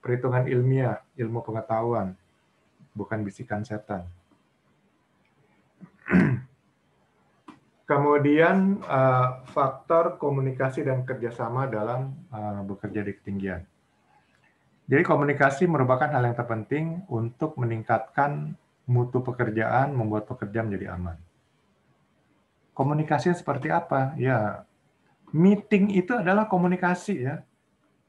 perhitungan ilmiah, ilmu pengetahuan, bukan bisikan setan. Kemudian uh, faktor komunikasi dan kerjasama dalam uh, bekerja di ketinggian. Jadi komunikasi merupakan hal yang terpenting untuk meningkatkan mutu pekerjaan membuat pekerja menjadi aman. Komunikasi seperti apa? Ya, meeting itu adalah komunikasi ya.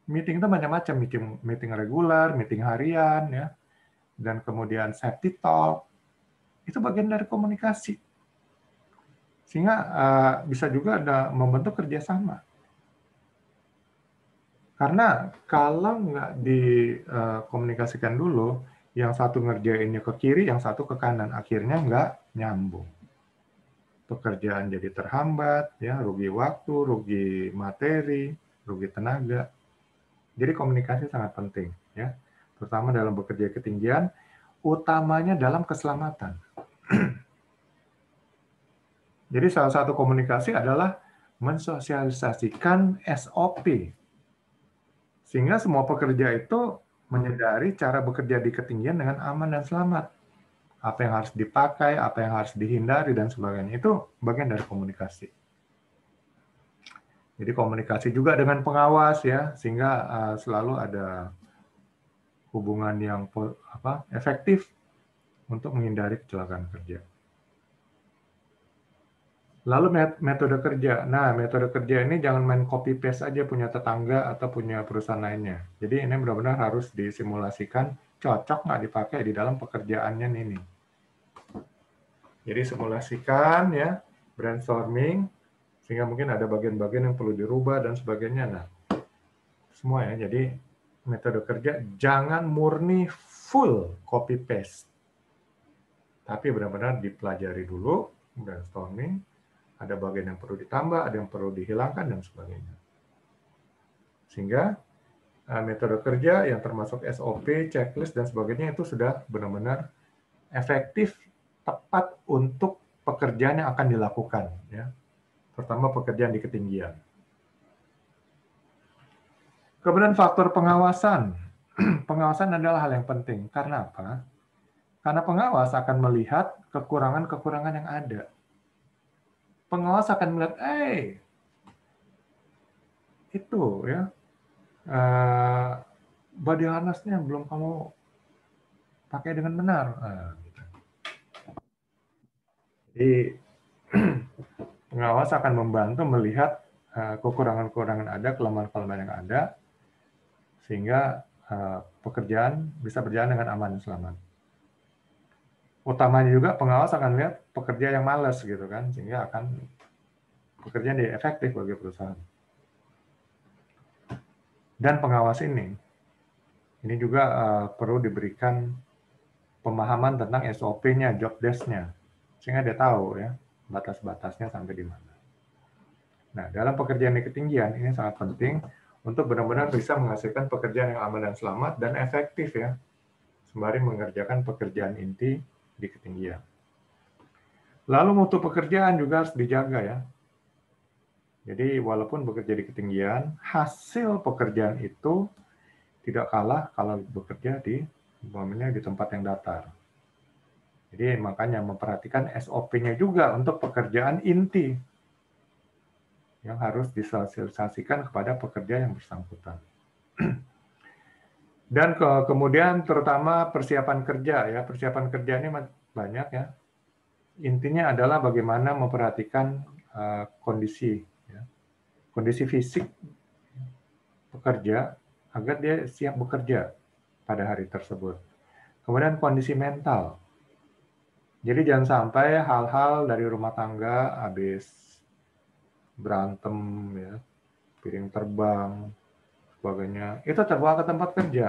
Meeting itu macam-macam, meeting meeting reguler, meeting harian ya. Dan kemudian safety talk. Itu bagian dari komunikasi. Sehingga uh, bisa juga ada membentuk kerjasama. Karena kalau nggak dikomunikasikan uh, dulu, yang satu ngerjainnya ke kiri, yang satu ke kanan. Akhirnya nggak nyambung. Pekerjaan jadi terhambat, ya rugi waktu, rugi materi, rugi tenaga. Jadi komunikasi sangat penting, ya, terutama dalam bekerja ketinggian, utamanya dalam keselamatan. Jadi salah satu komunikasi adalah mensosialisasikan SOP. Sehingga semua pekerja itu menyadari cara bekerja di ketinggian dengan aman dan selamat. Apa yang harus dipakai, apa yang harus dihindari, dan sebagainya. Itu bagian dari komunikasi. Jadi komunikasi juga dengan pengawas ya, sehingga uh, selalu ada hubungan yang apa efektif untuk menghindari kecelakaan kerja. Lalu metode kerja. Nah, metode kerja ini jangan main copy paste aja punya tetangga atau punya perusahaan lainnya. Jadi ini benar-benar harus disimulasikan cocok nggak dipakai di dalam pekerjaannya ini. Jadi simulasikan ya, brainstorming, sehingga mungkin ada bagian-bagian yang perlu dirubah dan sebagainya. Nah, semua ya. Jadi metode kerja jangan murni full copy paste, tapi benar-benar dipelajari dulu brainstorming ada bagian yang perlu ditambah, ada yang perlu dihilangkan, dan sebagainya. Sehingga eh, metode kerja yang termasuk SOP, checklist, dan sebagainya itu sudah benar-benar efektif, tepat untuk pekerjaan yang akan dilakukan. ya Terutama pekerjaan di ketinggian. Kemudian faktor pengawasan. pengawasan adalah hal yang penting. Karena apa? Karena pengawas akan melihat kekurangan-kekurangan yang ada pengawas akan melihat, eh, itu ya, uh, body harnessnya belum kamu pakai dengan benar. Gitu. Jadi pengawas akan membantu melihat uh, kekurangan-kekurangan ada, kelemahan-kelemahan yang ada, sehingga uh, pekerjaan bisa berjalan dengan aman dan selamat. Utamanya juga pengawas akan lihat pekerja yang malas gitu kan sehingga akan pekerjaan jadi efektif bagi perusahaan. Dan pengawas ini ini juga uh, perlu diberikan pemahaman tentang SOP-nya, job desk-nya, sehingga dia tahu ya batas-batasnya sampai di mana. Nah, dalam pekerjaan di ketinggian ini sangat penting untuk benar-benar bisa menghasilkan pekerjaan yang aman dan selamat dan efektif ya, sembari mengerjakan pekerjaan inti di ketinggian. Lalu mutu pekerjaan juga harus dijaga ya. Jadi walaupun bekerja di ketinggian, hasil pekerjaan itu tidak kalah kalau bekerja di umpamanya di tempat yang datar. Jadi makanya memperhatikan SOP-nya juga untuk pekerjaan inti yang harus disosialisasikan kepada pekerja yang bersangkutan. Dan ke, kemudian terutama persiapan kerja ya, persiapan kerja ini banyak ya. Intinya adalah bagaimana memperhatikan uh, kondisi ya. kondisi fisik pekerja agar dia siap bekerja pada hari tersebut. Kemudian kondisi mental. Jadi jangan sampai hal-hal dari rumah tangga habis berantem ya, piring terbang, sebagainya, itu terbawa ke tempat kerja.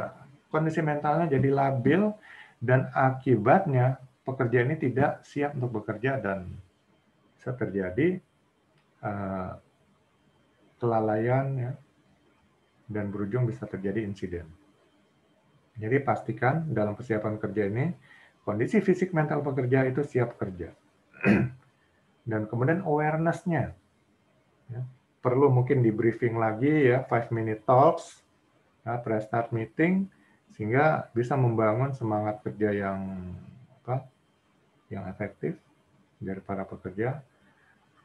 Kondisi mentalnya jadi labil dan akibatnya pekerja ini tidak siap untuk bekerja dan bisa terjadi uh, kelalaian ya, dan berujung bisa terjadi insiden. Jadi pastikan dalam persiapan kerja ini kondisi fisik mental pekerja itu siap kerja. dan kemudian awareness-nya. Ya, perlu mungkin di briefing lagi ya, 5 minute talks, ya, pre-start meeting, sehingga bisa membangun semangat kerja yang apa, yang efektif dari para pekerja.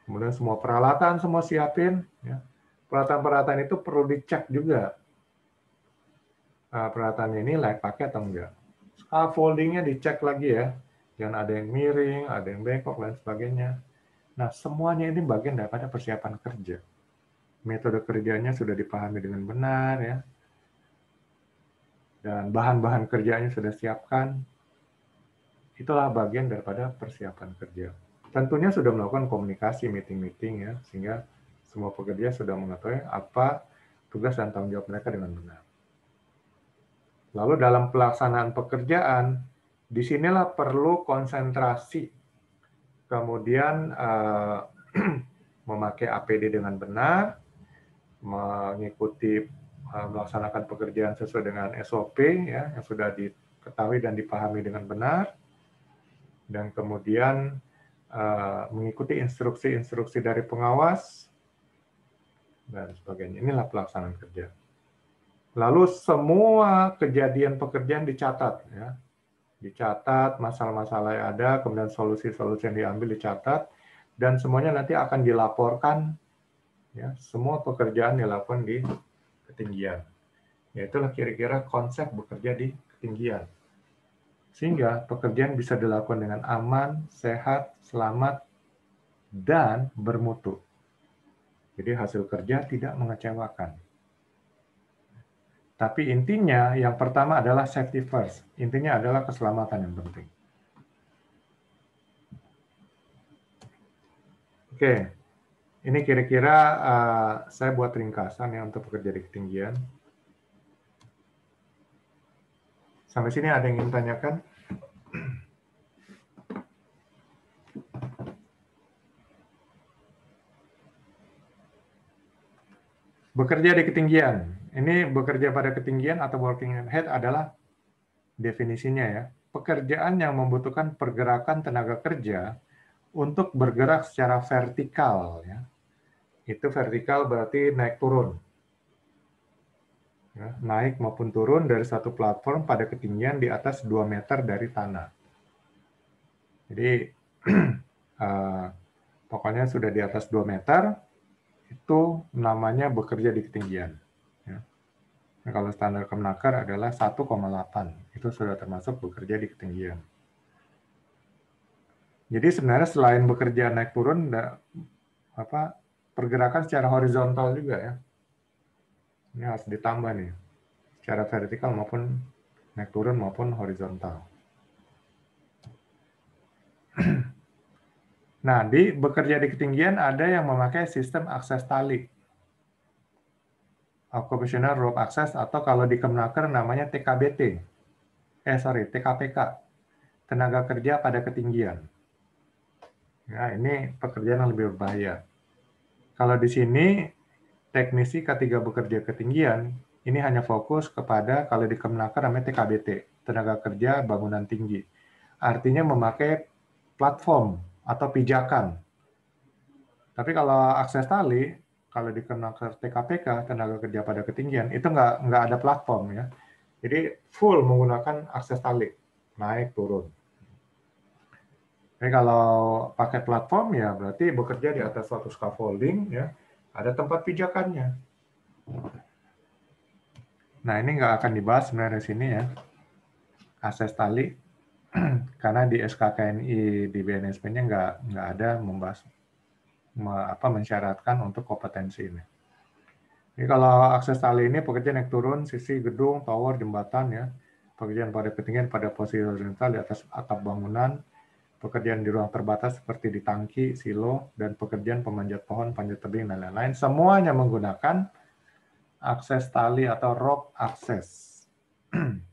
Kemudian semua peralatan semua siapin, ya. Peralatan-peralatan itu perlu dicek juga. Nah, peralatan ini layak pakai atau enggak. Scaffoldingnya dicek lagi ya. Jangan ada yang miring, ada yang bengkok, dan sebagainya. Nah, semuanya ini bagian daripada persiapan kerja metode kerjanya sudah dipahami dengan benar ya. Dan bahan-bahan kerjanya sudah siapkan. Itulah bagian daripada persiapan kerja. Tentunya sudah melakukan komunikasi meeting-meeting ya sehingga semua pekerja sudah mengetahui apa tugas dan tanggung jawab mereka dengan benar. Lalu dalam pelaksanaan pekerjaan, di sinilah perlu konsentrasi. Kemudian uh, memakai APD dengan benar, mengikuti uh, melaksanakan pekerjaan sesuai dengan SOP ya yang sudah diketahui dan dipahami dengan benar dan kemudian uh, mengikuti instruksi-instruksi dari pengawas dan sebagainya. Inilah pelaksanaan kerja. Lalu semua kejadian pekerjaan dicatat ya. Dicatat masalah-masalah yang ada, kemudian solusi-solusi yang diambil dicatat dan semuanya nanti akan dilaporkan ya, semua pekerjaan dilakukan di ketinggian. Ya itulah kira-kira konsep bekerja di ketinggian sehingga pekerjaan bisa dilakukan dengan aman, sehat, selamat, dan bermutu. Jadi hasil kerja tidak mengecewakan. Tapi intinya yang pertama adalah safety first. Intinya adalah keselamatan yang penting. Oke, ini kira-kira uh, saya buat ringkasan ya untuk pekerja di ketinggian. Sampai sini ada yang ingin tanyakan? Bekerja di ketinggian. Ini bekerja pada ketinggian atau working head adalah definisinya ya. Pekerjaan yang membutuhkan pergerakan tenaga kerja untuk bergerak secara vertikal ya. Itu vertikal berarti naik turun ya, naik maupun turun dari satu platform pada ketinggian di atas 2 meter dari tanah. Jadi uh, pokoknya sudah di atas 2 meter, itu namanya bekerja di ketinggian. Nah, kalau standar Kemenaker adalah 1,8, itu sudah termasuk bekerja di ketinggian. Jadi sebenarnya selain bekerja naik turun, apa pergerakan secara horizontal juga ya ini harus ditambah nih, secara vertikal maupun naik turun maupun horizontal. Nah, di bekerja di ketinggian ada yang memakai sistem akses tali. Occupational Rope Access atau kalau di Kemenaker namanya TKBT. Eh, sorry, TKPK. Tenaga kerja pada ketinggian. Ya, ini pekerjaan yang lebih berbahaya. Kalau di sini teknisi K3 bekerja ketinggian, ini hanya fokus kepada kalau di Kemenaker namanya TKBT, tenaga kerja bangunan tinggi. Artinya memakai platform atau pijakan. Tapi kalau akses tali, kalau di Kemenaker TKPK, tenaga kerja pada ketinggian, itu nggak, nggak ada platform ya. Jadi full menggunakan akses tali, naik turun. Jadi kalau pakai platform ya berarti bekerja di atas suatu scaffolding ya, ada tempat pijakannya. Nah, ini nggak akan dibahas sebenarnya di sini ya. Akses tali, karena di SKKNI di BNSP-nya nggak, nggak ada membahas me, apa mensyaratkan untuk kompetensi ini. Jadi kalau akses tali ini pekerjaan naik turun sisi gedung, tower, jembatan ya. Pekerjaan pada ketinggian pada posisi horizontal di atas atap bangunan, pekerjaan di ruang terbatas seperti di tangki, silo, dan pekerjaan pemanjat pohon, panjat tebing, dan lain-lain. Semuanya menggunakan akses tali atau rope access.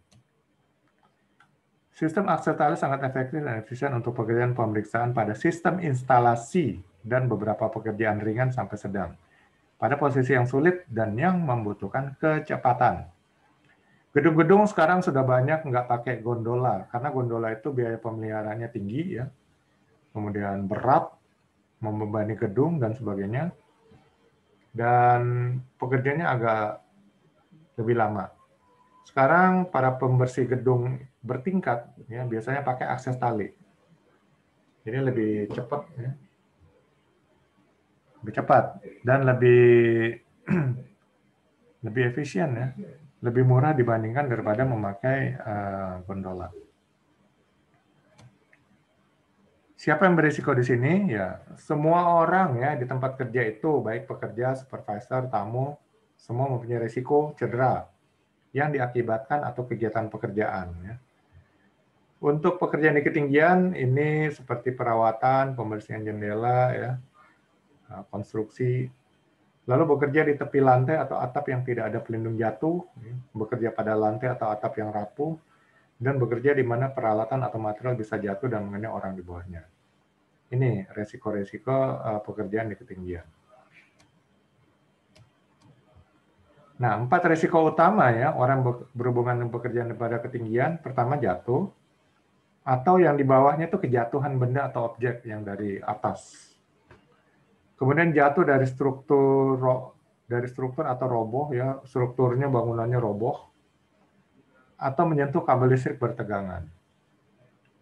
Sistem akses tali sangat efektif dan efisien untuk pekerjaan pemeriksaan pada sistem instalasi dan beberapa pekerjaan ringan sampai sedang. Pada posisi yang sulit dan yang membutuhkan kecepatan. Gedung-gedung sekarang sudah banyak nggak pakai gondola, karena gondola itu biaya pemeliharaannya tinggi ya, kemudian berat, membebani gedung dan sebagainya, dan pekerjaannya agak lebih lama. Sekarang para pembersih gedung bertingkat ya biasanya pakai akses tali. Jadi lebih cepat ya. Lebih cepat dan lebih lebih efisien ya lebih murah dibandingkan daripada memakai uh, gondola. Siapa yang berisiko di sini? Ya, semua orang ya di tempat kerja itu, baik pekerja, supervisor, tamu, semua mempunyai risiko cedera yang diakibatkan atau kegiatan pekerjaan. Ya. Untuk pekerjaan di ketinggian ini seperti perawatan, pembersihan jendela, ya, konstruksi, Lalu bekerja di tepi lantai atau atap yang tidak ada pelindung jatuh, ya. bekerja pada lantai atau atap yang rapuh, dan bekerja di mana peralatan atau material bisa jatuh dan mengenai orang di bawahnya. Ini resiko-resiko uh, pekerjaan di ketinggian. Nah, empat risiko utama ya orang berhubungan dengan pekerjaan pada ketinggian. Pertama jatuh, atau yang di bawahnya itu kejatuhan benda atau objek yang dari atas. Kemudian jatuh dari struktur dari struktur atau roboh ya, strukturnya bangunannya roboh atau menyentuh kabel listrik bertegangan.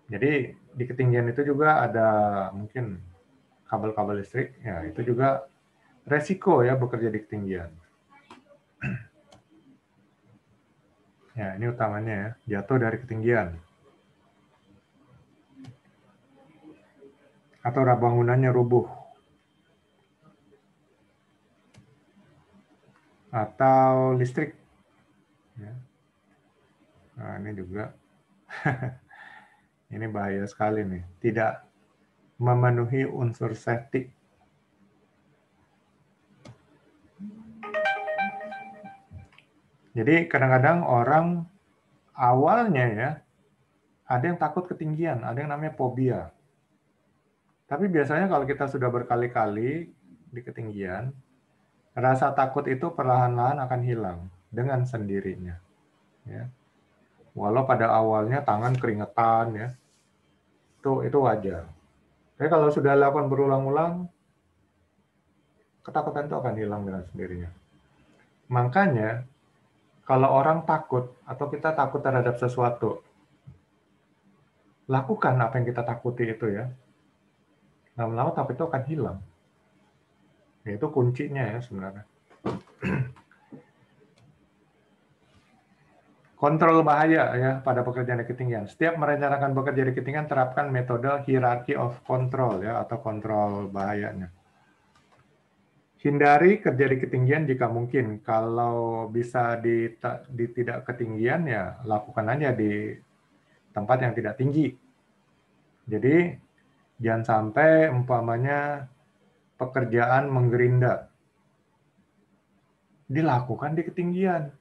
Jadi di ketinggian itu juga ada mungkin kabel-kabel listrik, ya itu juga resiko ya bekerja di ketinggian. Ya, ini utamanya ya, jatuh dari ketinggian. Atau bangunannya rubuh. Atau listrik. Ya. Nah, ini juga. ini bahaya sekali nih. Tidak memenuhi unsur safety Jadi kadang-kadang orang awalnya ya ada yang takut ketinggian, ada yang namanya fobia. Tapi biasanya kalau kita sudah berkali-kali di ketinggian, rasa takut itu perlahan-lahan akan hilang dengan sendirinya. Ya. Walau pada awalnya tangan keringetan ya, itu itu wajar. Tapi kalau sudah lakukan berulang-ulang, ketakutan itu akan hilang dengan sendirinya. Makanya kalau orang takut atau kita takut terhadap sesuatu, lakukan apa yang kita takuti itu ya. Lama-lama takut itu akan hilang. Ya, itu kuncinya ya sebenarnya. Kontrol bahaya ya pada pekerjaan di ketinggian. Setiap merencanakan bekerja di ketinggian terapkan metode hierarchy of control ya atau kontrol bahayanya. Hindari kerja di ketinggian jika mungkin. Kalau bisa di, di tidak ketinggian ya lakukan aja di tempat yang tidak tinggi. Jadi jangan sampai umpamanya pekerjaan menggerinda dilakukan di ketinggian.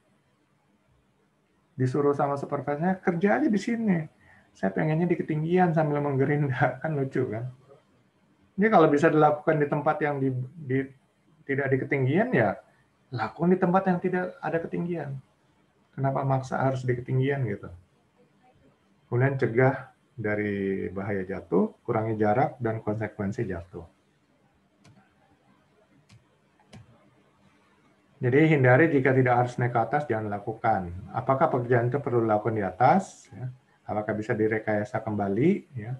Disuruh sama supervisornya kerja aja di sini. Saya pengennya di ketinggian sambil menggerinda kan lucu kan. Ini kalau bisa dilakukan di tempat yang di, di tidak di ketinggian ya lakukan di tempat yang tidak ada ketinggian. Kenapa maksa harus di ketinggian gitu? Kemudian cegah dari bahaya jatuh, kurangi jarak dan konsekuensi jatuh. Jadi hindari jika tidak harus naik ke atas, jangan lakukan. Apakah pekerjaan itu perlu dilakukan di atas? Ya? Apakah bisa direkayasa kembali? Ya?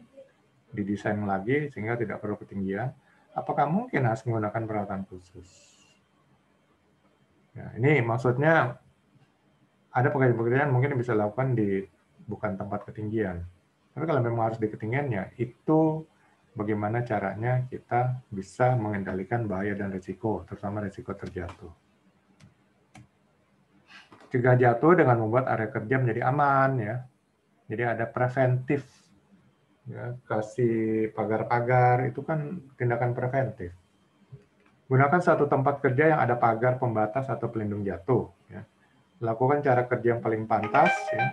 Didesain lagi sehingga tidak perlu ketinggian apakah mungkin harus menggunakan peralatan khusus? Ya, ini maksudnya ada pekerjaan-pekerjaan mungkin bisa dilakukan di bukan tempat ketinggian. Tapi kalau memang harus di ketinggiannya, itu bagaimana caranya kita bisa mengendalikan bahaya dan risiko, terutama risiko terjatuh. Cegah jatuh dengan membuat area kerja menjadi aman ya. Jadi ada preventif ya, kasih pagar-pagar itu kan tindakan preventif. Gunakan satu tempat kerja yang ada pagar pembatas atau pelindung jatuh. Ya. Lakukan cara kerja yang paling pantas. Ya.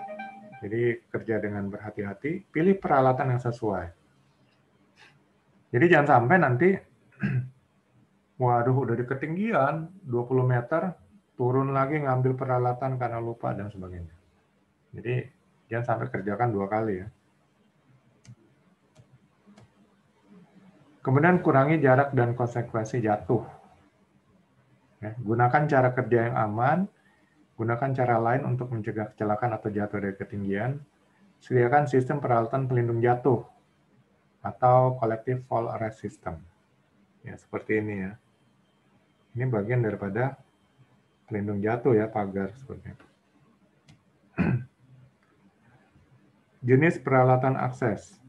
Jadi kerja dengan berhati-hati. Pilih peralatan yang sesuai. Jadi jangan sampai nanti, waduh udah di ketinggian 20 meter, turun lagi ngambil peralatan karena lupa dan sebagainya. Jadi jangan sampai kerjakan dua kali ya. Kemudian kurangi jarak dan konsekuensi jatuh. Ya, gunakan cara kerja yang aman, gunakan cara lain untuk mencegah kecelakaan atau jatuh dari ketinggian. Sediakan sistem peralatan pelindung jatuh atau collective fall arrest system. Ya, seperti ini ya. Ini bagian daripada pelindung jatuh ya, pagar itu. Jenis peralatan akses.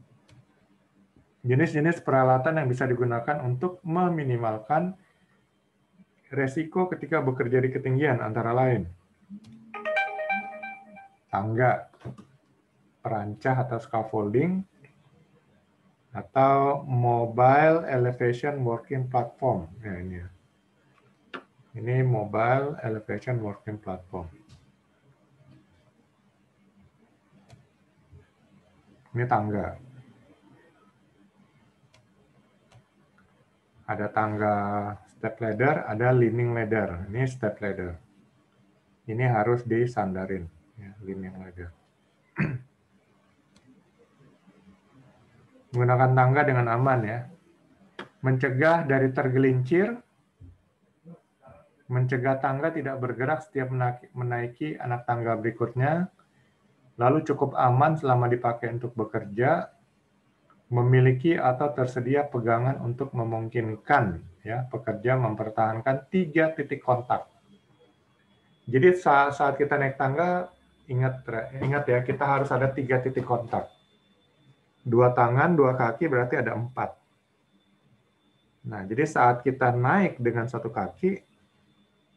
Jenis-jenis peralatan yang bisa digunakan untuk meminimalkan resiko ketika bekerja di ketinggian antara lain tangga, perancah atau scaffolding, atau mobile elevation working platform. Ya, ini. Ini mobile elevation working platform. Ini tangga. ada tangga step ladder, ada leaning ladder. Ini step ladder. ini harus disandarin, ya, leaning ladder. Menggunakan tangga dengan aman ya. Mencegah dari tergelincir, mencegah tangga tidak bergerak setiap menaiki anak tangga berikutnya, lalu cukup aman selama dipakai untuk bekerja, memiliki atau tersedia pegangan untuk memungkinkan ya pekerja mempertahankan tiga titik kontak. Jadi saat, saat kita naik tangga ingat ingat ya kita harus ada tiga titik kontak. Dua tangan, dua kaki berarti ada empat. Nah, jadi saat kita naik dengan satu kaki,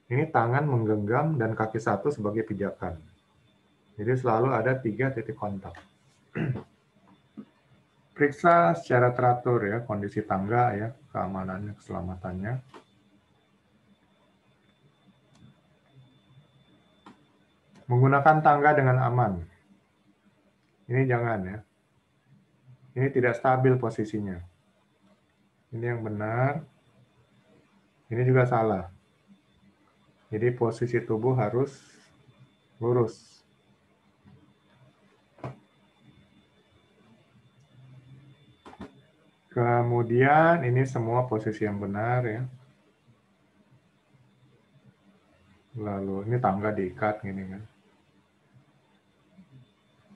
ini tangan menggenggam dan kaki satu sebagai pijakan. Jadi selalu ada tiga titik kontak. Periksa secara teratur ya kondisi tangga ya, keamanannya, keselamatannya. Menggunakan tangga dengan aman. Ini jangan ya. Ini tidak stabil posisinya. Ini yang benar. Ini juga salah. Jadi posisi tubuh harus lurus. Kemudian ini semua posisi yang benar ya. Lalu ini tangga diikat gini kan.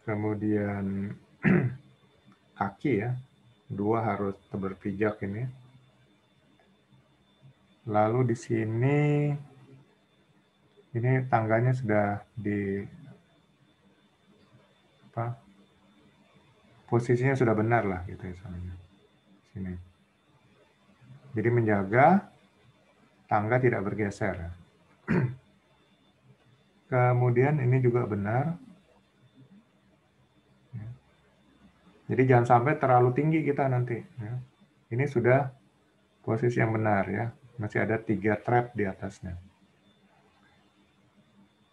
Kemudian kaki ya, dua harus berpijak ini. Lalu di sini ini tangganya sudah di apa posisinya sudah benar lah gitu ya soalnya. Sini. Jadi menjaga tangga tidak bergeser. Kemudian ini juga benar. Ya. jadi jangan sampai terlalu tinggi kita nanti ya. ini sudah posisi yang benar ya. Masih ada tiga trap di atasnya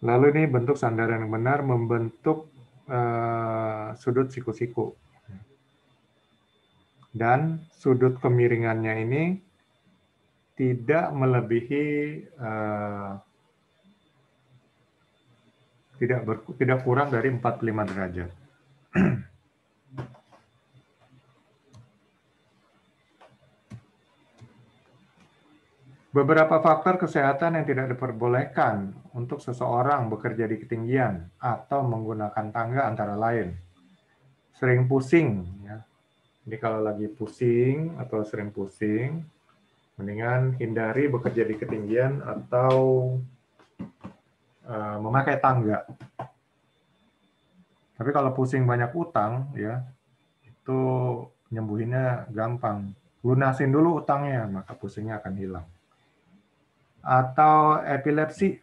Lalu ini bentuk sandaran yang benar membentuk uh, sudut siku-siku. Dan sudut kemiringannya ini tidak melebihi uh, tidak ber, tidak kurang dari 45 derajat. Beberapa faktor kesehatan yang tidak diperbolehkan untuk seseorang bekerja di ketinggian atau menggunakan tangga antara lain. Sering pusing. Ya. Jadi kalau lagi pusing atau sering pusing, mendingan hindari bekerja di ketinggian atau uh, memakai tangga. Tapi kalau pusing banyak utang, ya itu nyembuhinnya gampang. Lunasin dulu utangnya, maka pusingnya akan hilang atau epilepsi.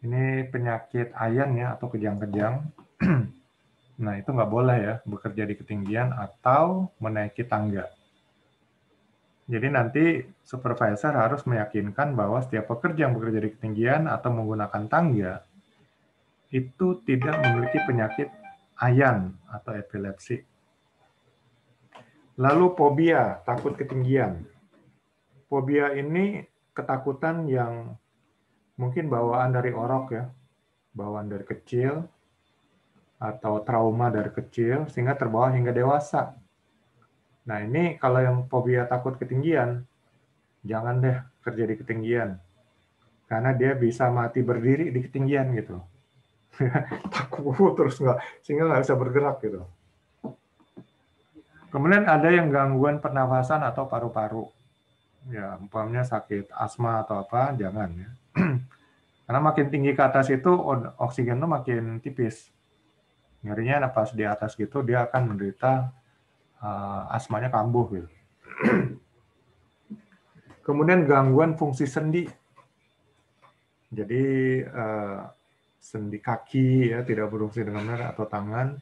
Ini penyakit ayan ya atau kejang-kejang. nah itu nggak boleh ya bekerja di ketinggian atau menaiki tangga. Jadi nanti supervisor harus meyakinkan bahwa setiap pekerja yang bekerja di ketinggian atau menggunakan tangga itu tidak memiliki penyakit ayan atau epilepsi. Lalu fobia, takut ketinggian fobia ini ketakutan yang mungkin bawaan dari orok ya, bawaan dari kecil atau trauma dari kecil sehingga terbawa hingga dewasa. Nah ini kalau yang fobia takut ketinggian, jangan deh kerja di ketinggian. Karena dia bisa mati berdiri di ketinggian gitu. Takut terus nggak, sehingga nggak bisa bergerak gitu. Kemudian ada yang gangguan pernafasan atau paru-paru ya umpamanya sakit asma atau apa jangan ya. Karena makin tinggi ke atas itu oksigen tuh makin tipis. Ngerinya pas di atas gitu dia akan menderita uh, asmanya kambuh gitu. Kemudian gangguan fungsi sendi. Jadi uh, sendi kaki ya tidak berfungsi dengan benar atau tangan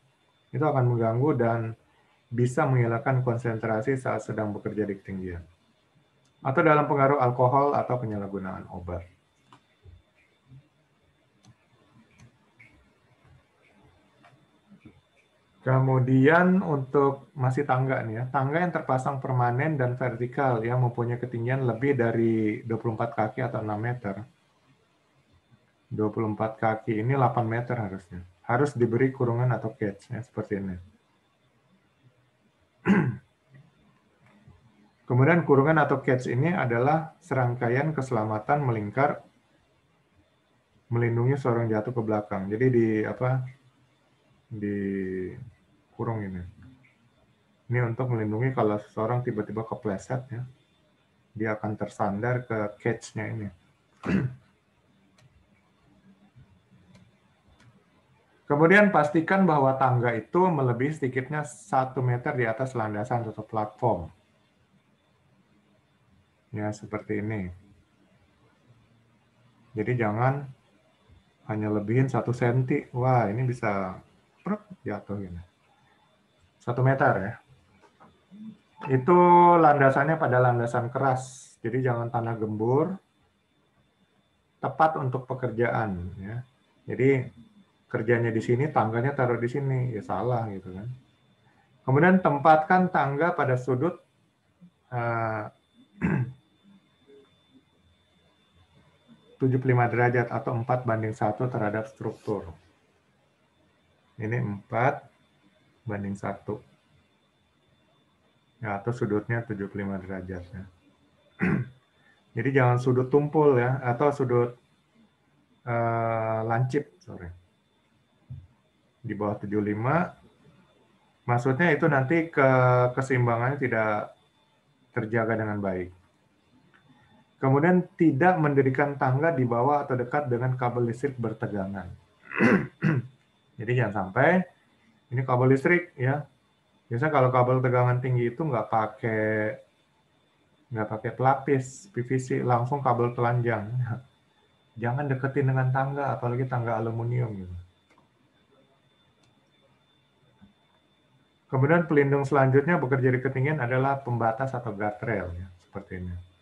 itu akan mengganggu dan bisa menghilangkan konsentrasi saat sedang bekerja di ketinggian atau dalam pengaruh alkohol atau penyalahgunaan obat. Kemudian untuk masih tangga nih ya, tangga yang terpasang permanen dan vertikal yang mempunyai ketinggian lebih dari 24 kaki atau 6 meter. 24 kaki ini 8 meter harusnya. Harus diberi kurungan atau cage ya, seperti ini. Kemudian kurungan atau cage ini adalah serangkaian keselamatan melingkar melindungi seorang jatuh ke belakang. Jadi di apa? di kurung ini. Ini untuk melindungi kalau seseorang tiba-tiba kepleset ya. Dia akan tersandar ke cage-nya ini. Kemudian pastikan bahwa tangga itu melebihi sedikitnya satu meter di atas landasan atau platform. Ya, seperti ini. Jadi jangan hanya lebihin satu senti. Wah, ini bisa jatuh gini. Satu meter ya. Itu landasannya pada landasan keras. Jadi jangan tanah gembur. Tepat untuk pekerjaan. Ya. Jadi kerjanya di sini, tangganya taruh di sini, ya salah gitu kan. Kemudian tempatkan tangga pada sudut uh, 75 derajat atau 4 banding 1 terhadap struktur. Ini 4 banding 1. Ya, atau sudutnya 75 derajat. Ya. Jadi jangan sudut tumpul ya, atau sudut uh, lancip, sorry di bawah 75, maksudnya itu nanti ke keseimbangannya tidak terjaga dengan baik. Kemudian tidak mendirikan tangga di bawah atau dekat dengan kabel listrik bertegangan. Jadi jangan sampai ini kabel listrik ya. Biasanya kalau kabel tegangan tinggi itu nggak pakai nggak pakai pelapis PVC, langsung kabel telanjang. Jangan deketin dengan tangga, apalagi tangga aluminium gitu. Kemudian pelindung selanjutnya bekerja di ketinggian adalah pembatas atau guardrail, ya, seperti ini.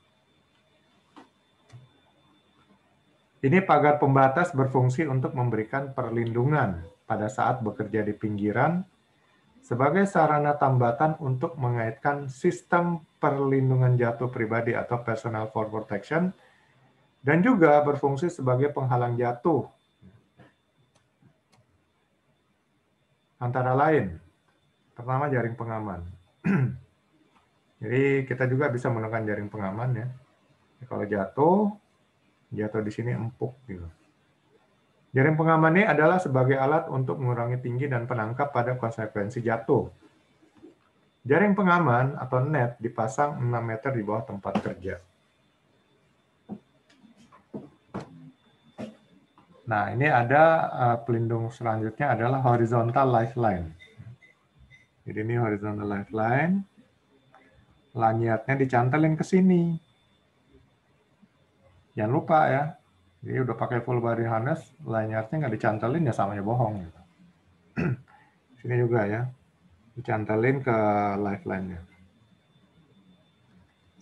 Ini pagar pembatas berfungsi untuk memberikan perlindungan pada saat bekerja di pinggiran sebagai sarana tambatan untuk mengaitkan sistem perlindungan jatuh pribadi atau personal fall protection dan juga berfungsi sebagai penghalang jatuh. Antara lain, Pertama jaring pengaman. Jadi kita juga bisa menggunakan jaring pengaman ya. Kalau jatuh, jatuh di sini empuk gitu. Jaring pengaman ini adalah sebagai alat untuk mengurangi tinggi dan penangkap pada konsekuensi jatuh. Jaring pengaman atau net dipasang 6 meter di bawah tempat kerja. Nah, ini ada uh, pelindung selanjutnya adalah horizontal lifeline. Jadi ini horizontal lifeline. Lanyardnya dicantelin ke sini. Jangan lupa ya. Jadi udah pakai full body harness, lanyardnya nggak dicantelin ya samanya bohong. Gitu. sini juga ya. Dicantelin ke lifeline-nya.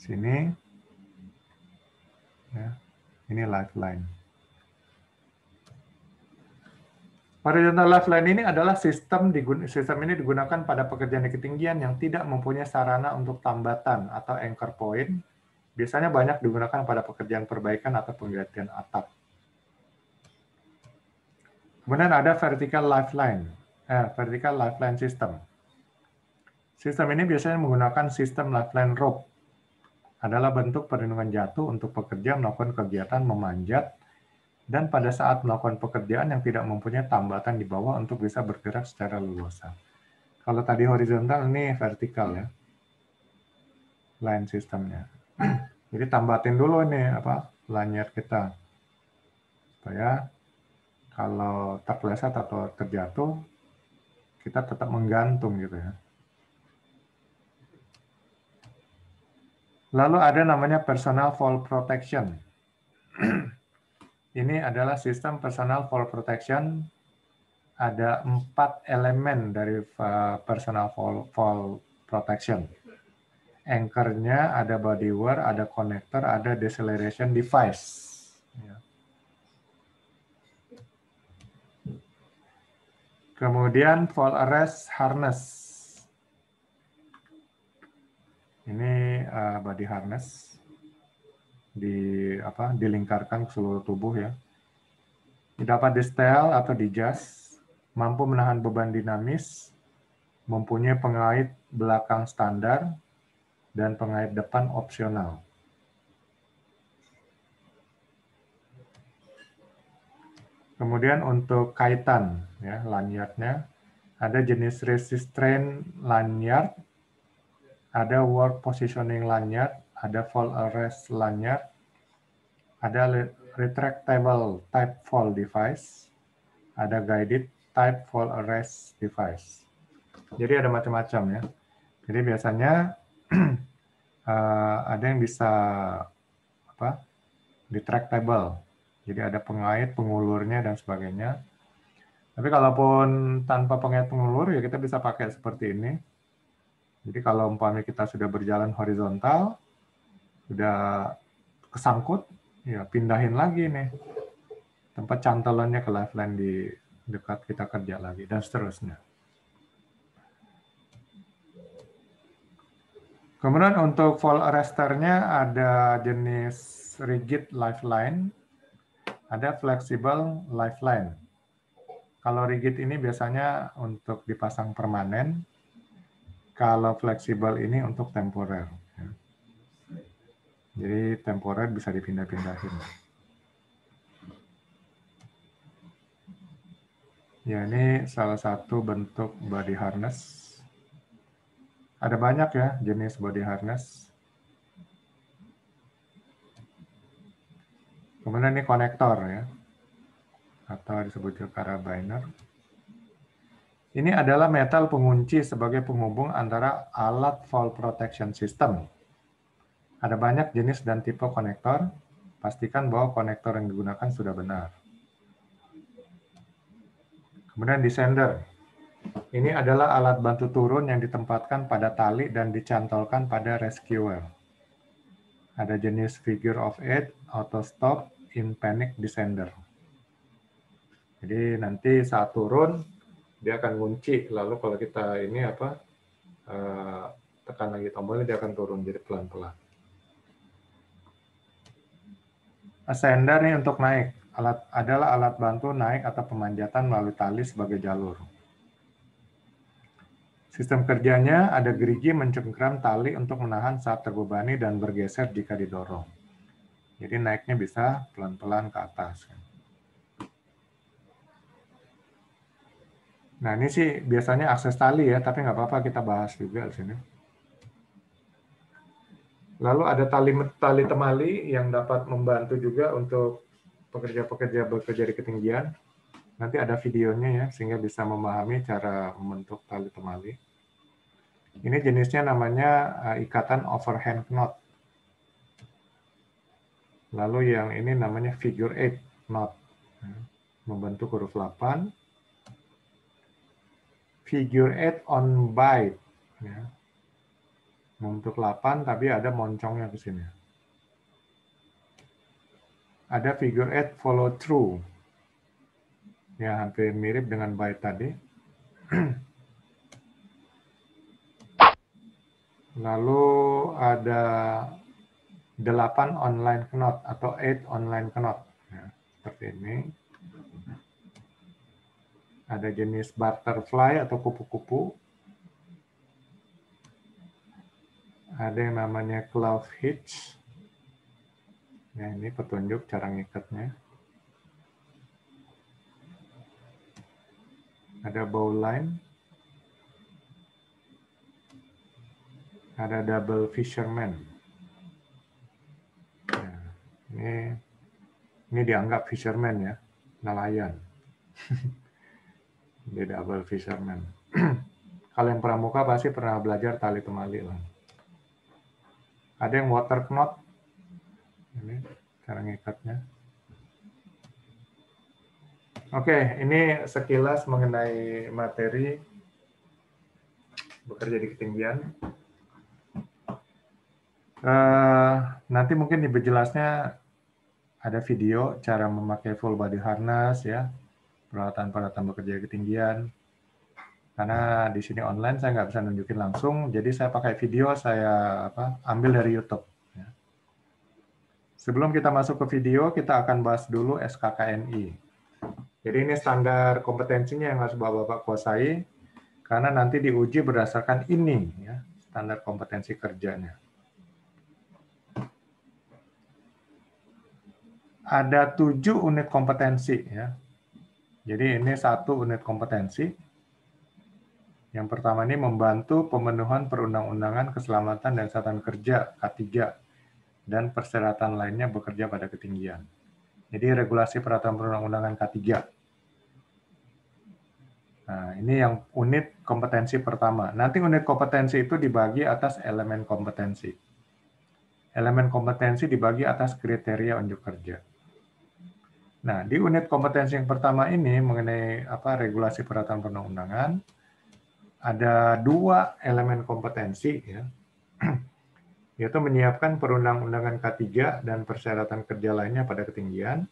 Sini. Ya. Ini lifeline. Horizontal lifeline ini adalah sistem sistem ini digunakan pada pekerjaan di ketinggian yang tidak mempunyai sarana untuk tambatan atau anchor point. Biasanya banyak digunakan pada pekerjaan perbaikan atau penggantian atap. Kemudian ada vertical lifeline, eh, vertical lifeline system. Sistem ini biasanya menggunakan sistem lifeline rope. Adalah bentuk perlindungan jatuh untuk pekerja melakukan kegiatan memanjat dan pada saat melakukan pekerjaan yang tidak mempunyai tambatan di bawah untuk bisa bergerak secara leluasa. Kalau tadi horizontal, ini vertikal ya, line sistemnya. Jadi tambatin dulu ini apa lanyard kita supaya kalau terpeleset atau terjatuh kita tetap menggantung gitu ya. Lalu ada namanya personal fall protection. Ini adalah sistem personal fall protection. Ada empat elemen dari uh, personal fall, fall protection. Anchornya ada bodywear, ada connector, ada deceleration device. Ya. Kemudian fall arrest harness. Ini uh, body harness di apa dilingkarkan ke seluruh tubuh ya. dapat di setel atau di jas, mampu menahan beban dinamis, mempunyai pengait belakang standar, dan pengait depan opsional. Kemudian untuk kaitan, ya lanyardnya, ada jenis resistant lanyard, ada work positioning lanyard, ada fall arrest lanyard, ada retractable type fall device, ada guided type fall arrest device. Jadi ada macam-macam ya. Jadi biasanya uh, ada yang bisa apa? retractable. Jadi ada pengait, pengulurnya dan sebagainya. Tapi kalaupun tanpa pengait pengulur ya kita bisa pakai seperti ini. Jadi kalau umpamanya kita sudah berjalan horizontal, sudah kesangkut, ya pindahin lagi nih tempat cantolannya ke lifeline di dekat kita kerja lagi dan seterusnya. Kemudian untuk fall arresternya ada jenis rigid lifeline, ada flexible lifeline. Kalau rigid ini biasanya untuk dipasang permanen, kalau fleksibel ini untuk temporer. Ya. Jadi temporer bisa dipindah-pindahin. Ya ini salah satu bentuk body harness ada banyak ya jenis body harness. Kemudian ini konektor ya, atau disebut juga carabiner. Ini adalah metal pengunci sebagai penghubung antara alat fall protection system. Ada banyak jenis dan tipe konektor. Pastikan bahwa konektor yang digunakan sudah benar. Kemudian descender. Ini adalah alat bantu turun yang ditempatkan pada tali dan dicantolkan pada rescuer. Ada jenis figure of eight, auto stop, in panic descender. Jadi nanti saat turun dia akan kunci, lalu kalau kita ini apa uh, tekan lagi tombolnya dia akan turun jadi pelan-pelan. Ascender nih untuk naik, alat adalah alat bantu naik atau pemanjatan melalui tali sebagai jalur. Sistem kerjanya ada gerigi mencengkram tali untuk menahan saat terbebani dan bergeser jika didorong. Jadi naiknya bisa pelan-pelan ke atas. Nah ini sih biasanya akses tali ya, tapi nggak apa-apa kita bahas juga di sini. Lalu ada tali tali temali yang dapat membantu juga untuk pekerja-pekerja bekerja di ketinggian. Nanti ada videonya ya, sehingga bisa memahami cara membentuk tali temali. Ini jenisnya namanya uh, ikatan overhand knot. Lalu yang ini namanya figure eight knot. Membentuk huruf 8. Figure eight on bite. Ya. Membentuk 8 tapi ada moncongnya ke sini. Ada figure eight follow through ya hampir mirip dengan byte tadi. Lalu ada 8 online knot atau 8 online knot. Ya, seperti ini. Ada jenis butterfly atau kupu-kupu. Ada yang namanya cloth hitch. Ya, ini petunjuk cara ngikatnya. Ada bowline, ada double fisherman. Ya, ini ini dianggap fisherman ya, nelayan. Dia double fisherman. Kalau yang pramuka pasti pernah belajar tali temali lah. Ada yang water knot. Ini cara ngikatnya. Oke, ini sekilas mengenai materi bekerja di ketinggian. Uh, nanti mungkin diberjelasnya ada video cara memakai full body harness ya, peralatan-peralatan bekerja di ketinggian. Karena di sini online saya nggak bisa nunjukin langsung, jadi saya pakai video saya apa ambil dari YouTube. Ya. Sebelum kita masuk ke video, kita akan bahas dulu SKKNI. Jadi ini standar kompetensinya yang harus Bapak-Bapak kuasai, karena nanti diuji berdasarkan ini, ya, standar kompetensi kerjanya. Ada tujuh unit kompetensi. ya. Jadi ini satu unit kompetensi. Yang pertama ini membantu pemenuhan perundang-undangan keselamatan dan kesehatan kerja K3 dan persyaratan lainnya bekerja pada ketinggian. Jadi regulasi peraturan perundang-undangan K3. Nah, ini yang unit kompetensi pertama. Nanti unit kompetensi itu dibagi atas elemen kompetensi. Elemen kompetensi dibagi atas kriteria unjuk kerja. Nah, di unit kompetensi yang pertama ini mengenai apa regulasi peraturan perundang-undangan ada dua elemen kompetensi ya. yaitu menyiapkan perundang-undangan K3 dan persyaratan kerja lainnya pada ketinggian.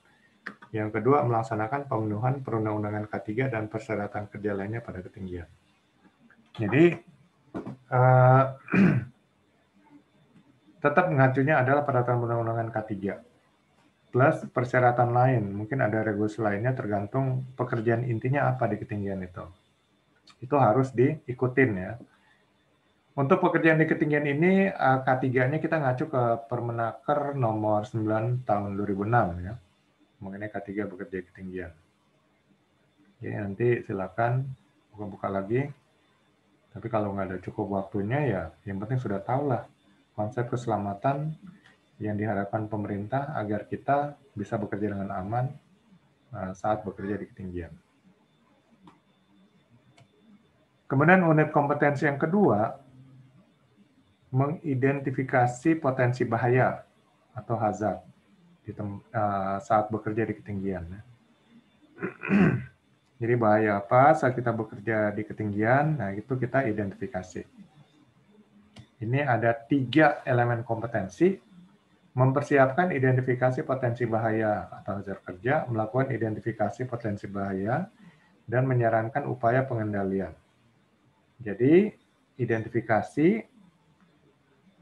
Yang kedua, melaksanakan pemenuhan perundang-undangan K3 dan persyaratan kerja lainnya pada ketinggian. Jadi, uh, tetap mengacunya adalah peraturan perundang-undangan K3 plus persyaratan lain. Mungkin ada regulasi lainnya tergantung pekerjaan intinya apa di ketinggian itu. Itu harus diikutin ya. Untuk pekerjaan di ketinggian ini, eh, K3-nya kita ngacu ke Permenaker nomor 9 tahun 2006 ya, mengenai K3 bekerja ketinggian. Jadi nanti silakan buka-buka lagi. Tapi kalau nggak ada cukup waktunya ya, yang penting sudah tahu lah konsep keselamatan yang diharapkan pemerintah agar kita bisa bekerja dengan aman eh, saat bekerja di ketinggian. Kemudian unit kompetensi yang kedua mengidentifikasi potensi bahaya atau hazard di uh, saat bekerja di ketinggian. Jadi bahaya apa saat kita bekerja di ketinggian? Nah itu kita identifikasi. Ini ada tiga elemen kompetensi mempersiapkan identifikasi potensi bahaya atau hazard kerja, melakukan identifikasi potensi bahaya, dan menyarankan upaya pengendalian. Jadi, identifikasi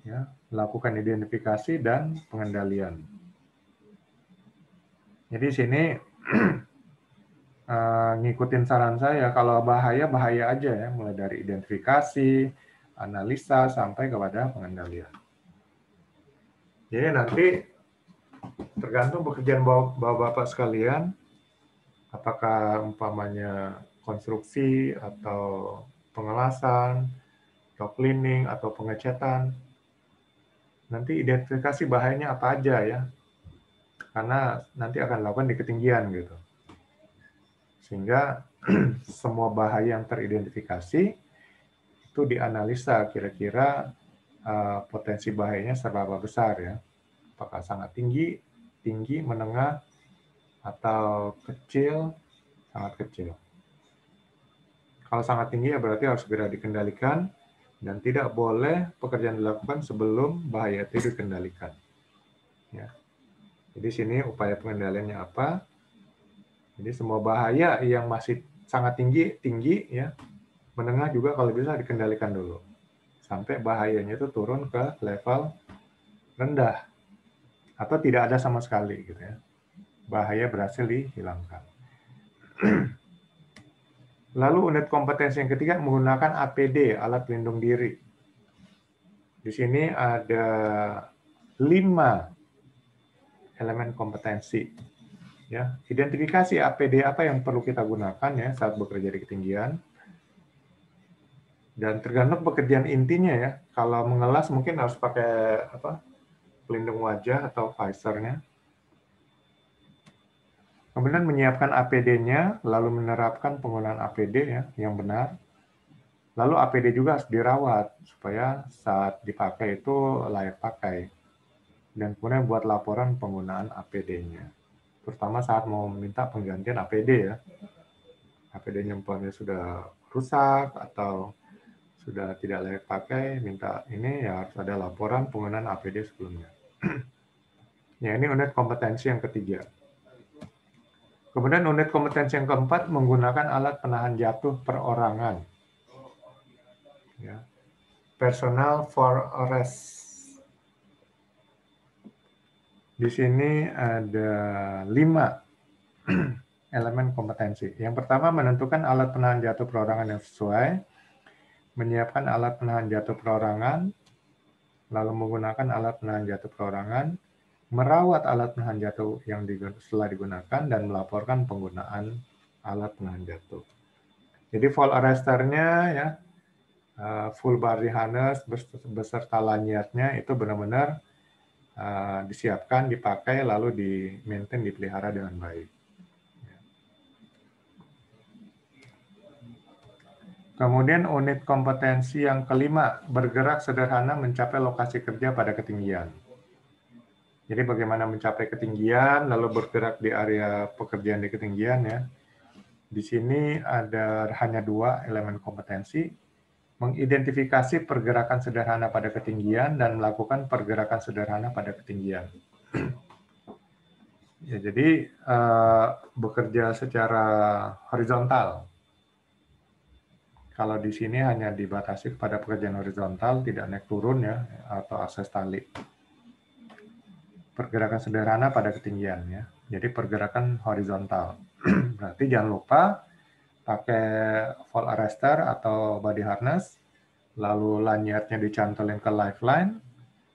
ya, lakukan identifikasi dan pengendalian. Jadi sini uh, ngikutin saran saya, kalau bahaya bahaya aja ya, mulai dari identifikasi, analisa sampai kepada pengendalian. Jadi nanti tergantung pekerjaan bapak-bapak sekalian, apakah umpamanya konstruksi atau pengelasan, atau cleaning atau pengecatan, nanti identifikasi bahayanya apa aja ya. Karena nanti akan lakukan di ketinggian gitu. Sehingga semua bahaya yang teridentifikasi itu dianalisa kira-kira uh, potensi bahayanya seberapa besar ya. Apakah sangat tinggi, tinggi, menengah, atau kecil, sangat kecil. Kalau sangat tinggi ya berarti harus segera dikendalikan dan tidak boleh pekerjaan dilakukan sebelum bahaya itu dikendalikan. Ya. Jadi sini upaya pengendaliannya apa? Jadi semua bahaya yang masih sangat tinggi, tinggi ya, menengah juga kalau bisa dikendalikan dulu. Sampai bahayanya itu turun ke level rendah atau tidak ada sama sekali gitu ya. Bahaya berhasil dihilangkan. Lalu unit kompetensi yang ketiga menggunakan APD, alat pelindung diri. Di sini ada lima elemen kompetensi. Ya, identifikasi APD apa yang perlu kita gunakan ya saat bekerja di ketinggian. Dan tergantung pekerjaan intinya ya. Kalau mengelas mungkin harus pakai apa? pelindung wajah atau visornya. Kemudian menyiapkan APD-nya, lalu menerapkan penggunaan APD ya yang benar. Lalu APD juga harus dirawat supaya saat dipakai itu layak pakai. Dan kemudian buat laporan penggunaan APD-nya. Terutama saat mau meminta penggantian APD ya. APD-nya sudah rusak atau sudah tidak layak pakai, minta ini ya harus ada laporan penggunaan APD sebelumnya. ya ini unit kompetensi yang ketiga. Kemudian unit kompetensi yang keempat menggunakan alat penahan jatuh perorangan. Ya. Personal for arrest. Di sini ada lima elemen kompetensi. Yang pertama menentukan alat penahan jatuh perorangan yang sesuai, menyiapkan alat penahan jatuh perorangan, lalu menggunakan alat penahan jatuh perorangan, merawat alat penahan jatuh yang setelah digunakan, dan melaporkan penggunaan alat penahan jatuh. Jadi fall arresternya ya uh, full body harness beserta lanyardnya itu benar-benar uh, disiapkan, dipakai, lalu di maintain, dipelihara dengan baik. Kemudian unit kompetensi yang kelima, bergerak sederhana mencapai lokasi kerja pada ketinggian. Jadi bagaimana mencapai ketinggian, lalu bergerak di area pekerjaan di ketinggian ya. Di sini ada hanya dua elemen kompetensi, mengidentifikasi pergerakan sederhana pada ketinggian dan melakukan pergerakan sederhana pada ketinggian. ya, jadi uh, bekerja secara horizontal. Kalau di sini hanya dibatasi kepada pekerjaan horizontal, tidak naik turun ya, atau akses tali. Pergerakan sederhana pada ketinggian ya. Jadi pergerakan horizontal. Berarti jangan lupa pakai fall arrestor atau body harness, lalu lanyardnya dicantolin ke lifeline,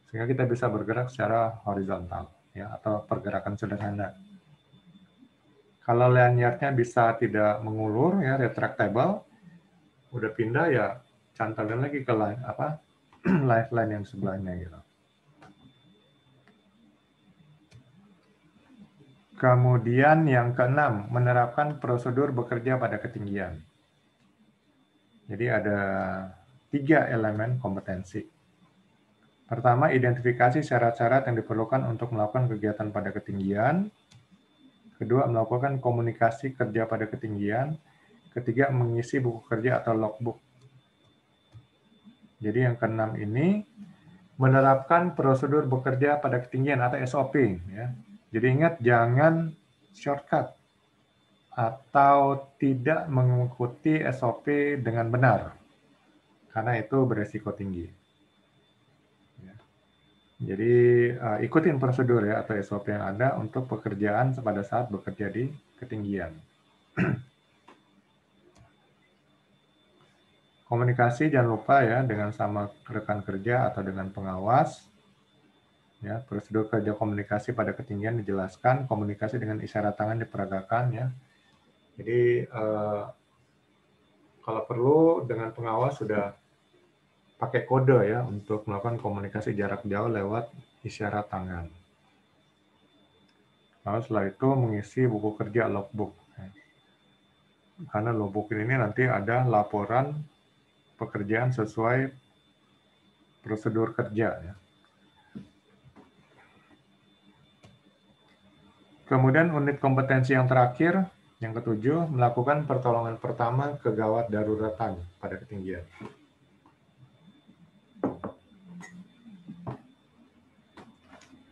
sehingga kita bisa bergerak secara horizontal ya atau pergerakan sederhana. Kalau lanyardnya bisa tidak mengulur ya retractable, udah pindah ya cantolin lagi ke line apa lifeline yang sebelahnya gitu. Kemudian yang keenam, menerapkan prosedur bekerja pada ketinggian. Jadi ada tiga elemen kompetensi. Pertama, identifikasi syarat-syarat yang diperlukan untuk melakukan kegiatan pada ketinggian. Kedua, melakukan komunikasi kerja pada ketinggian. Ketiga, mengisi buku kerja atau logbook. Jadi yang keenam ini menerapkan prosedur bekerja pada ketinggian atau SOP. Ya jadi ingat jangan shortcut atau tidak mengikuti SOP dengan benar, karena itu beresiko tinggi. Ya. Jadi uh, ikutin prosedur ya atau SOP yang ada untuk pekerjaan pada saat bekerja di ketinggian. Komunikasi jangan lupa ya dengan sama rekan kerja atau dengan pengawas Ya, prosedur kerja komunikasi pada ketinggian dijelaskan, komunikasi dengan isyarat tangan diperagakan ya. Jadi eh, kalau perlu dengan pengawas sudah pakai kode ya untuk melakukan komunikasi jarak jauh lewat isyarat tangan. Lalu setelah itu mengisi buku kerja logbook. Ya. Karena logbook ini nanti ada laporan pekerjaan sesuai prosedur kerja ya. Kemudian unit kompetensi yang terakhir, yang ketujuh, melakukan pertolongan pertama kegawat daruratan pada ketinggian.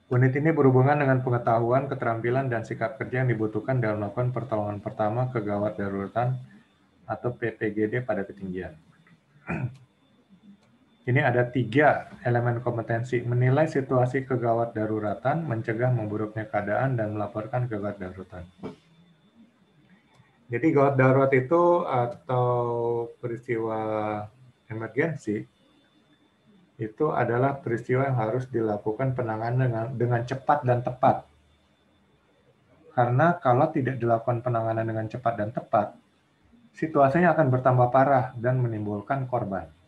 Unit ini berhubungan dengan pengetahuan, keterampilan, dan sikap kerja yang dibutuhkan dalam melakukan pertolongan pertama kegawat daruratan atau PPGD pada ketinggian. Ini ada tiga elemen kompetensi. Menilai situasi kegawat daruratan, mencegah memburuknya keadaan, dan melaporkan kegawat daruratan. Jadi gawat darurat itu atau peristiwa emergensi itu adalah peristiwa yang harus dilakukan penanganan dengan, dengan cepat dan tepat. Karena kalau tidak dilakukan penanganan dengan cepat dan tepat, situasinya akan bertambah parah dan menimbulkan korban.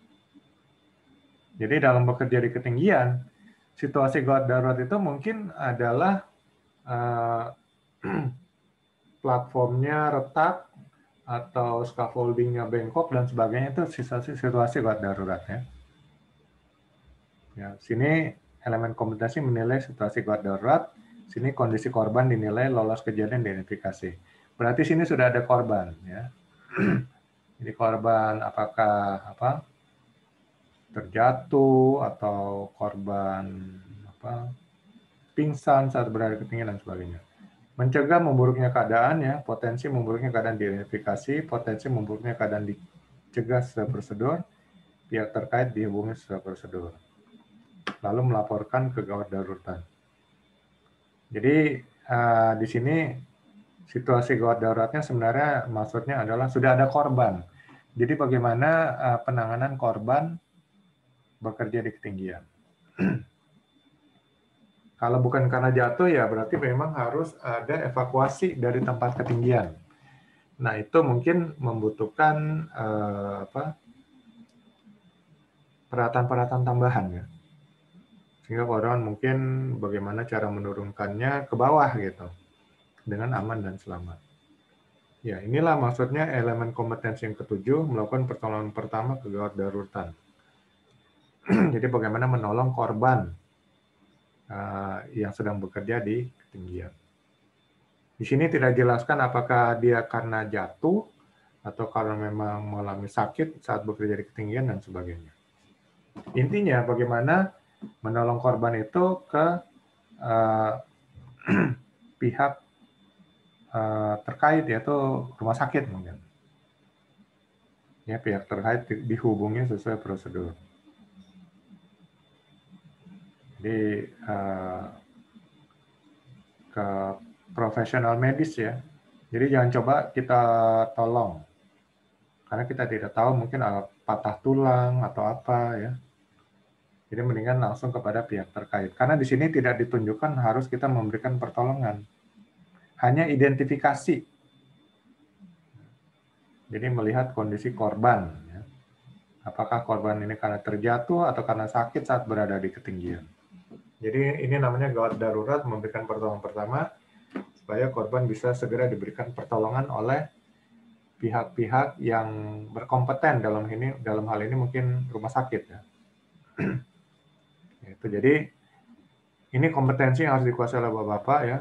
Jadi dalam bekerja di ketinggian, situasi gawat darurat itu mungkin adalah uh, platformnya retak atau scaffoldingnya bengkok dan sebagainya itu situasi situasi gawat darurat ya. Ya, sini elemen kompetensi menilai situasi gawat darurat, sini kondisi korban dinilai lolos kejadian identifikasi. Berarti sini sudah ada korban ya. Jadi korban apakah apa terjatuh atau korban apa pingsan saat berada di ketinggian dan sebagainya. Mencegah memburuknya keadaan ya, potensi memburuknya keadaan diidentifikasi, potensi memburuknya keadaan dicegah sesuai prosedur, pihak terkait dihubungi sesuai prosedur. Lalu melaporkan ke gawat darurat. Jadi uh, di sini situasi gawat daruratnya sebenarnya maksudnya adalah sudah ada korban. Jadi bagaimana uh, penanganan korban bekerja di ketinggian. Kalau bukan karena jatuh ya berarti memang harus ada evakuasi dari tempat ketinggian. Nah itu mungkin membutuhkan uh, apa peralatan-peralatan tambahan ya. Sehingga korban mungkin bagaimana cara menurunkannya ke bawah gitu dengan aman dan selamat. Ya, inilah maksudnya elemen kompetensi yang ketujuh melakukan pertolongan pertama ke gawat darurat. Jadi bagaimana menolong korban uh, yang sedang bekerja di ketinggian. Di sini tidak jelaskan apakah dia karena jatuh atau karena memang mengalami sakit saat bekerja di ketinggian dan sebagainya. Intinya bagaimana menolong korban itu ke uh, pihak uh, terkait yaitu rumah sakit mungkin. Ya, pihak terkait dihubungi sesuai prosedur. Jadi uh, ke profesional medis ya. Jadi jangan coba kita tolong. Karena kita tidak tahu mungkin patah tulang atau apa ya. Jadi mendingan langsung kepada pihak terkait. Karena di sini tidak ditunjukkan harus kita memberikan pertolongan. Hanya identifikasi. Jadi melihat kondisi korban. Ya. Apakah korban ini karena terjatuh atau karena sakit saat berada di ketinggian. Jadi ini namanya gawat darurat memberikan pertolongan pertama supaya korban bisa segera diberikan pertolongan oleh pihak-pihak yang berkompeten dalam ini dalam hal ini mungkin rumah sakit ya. Itu jadi ini kompetensi yang harus dikuasai oleh Bapak-bapak ya.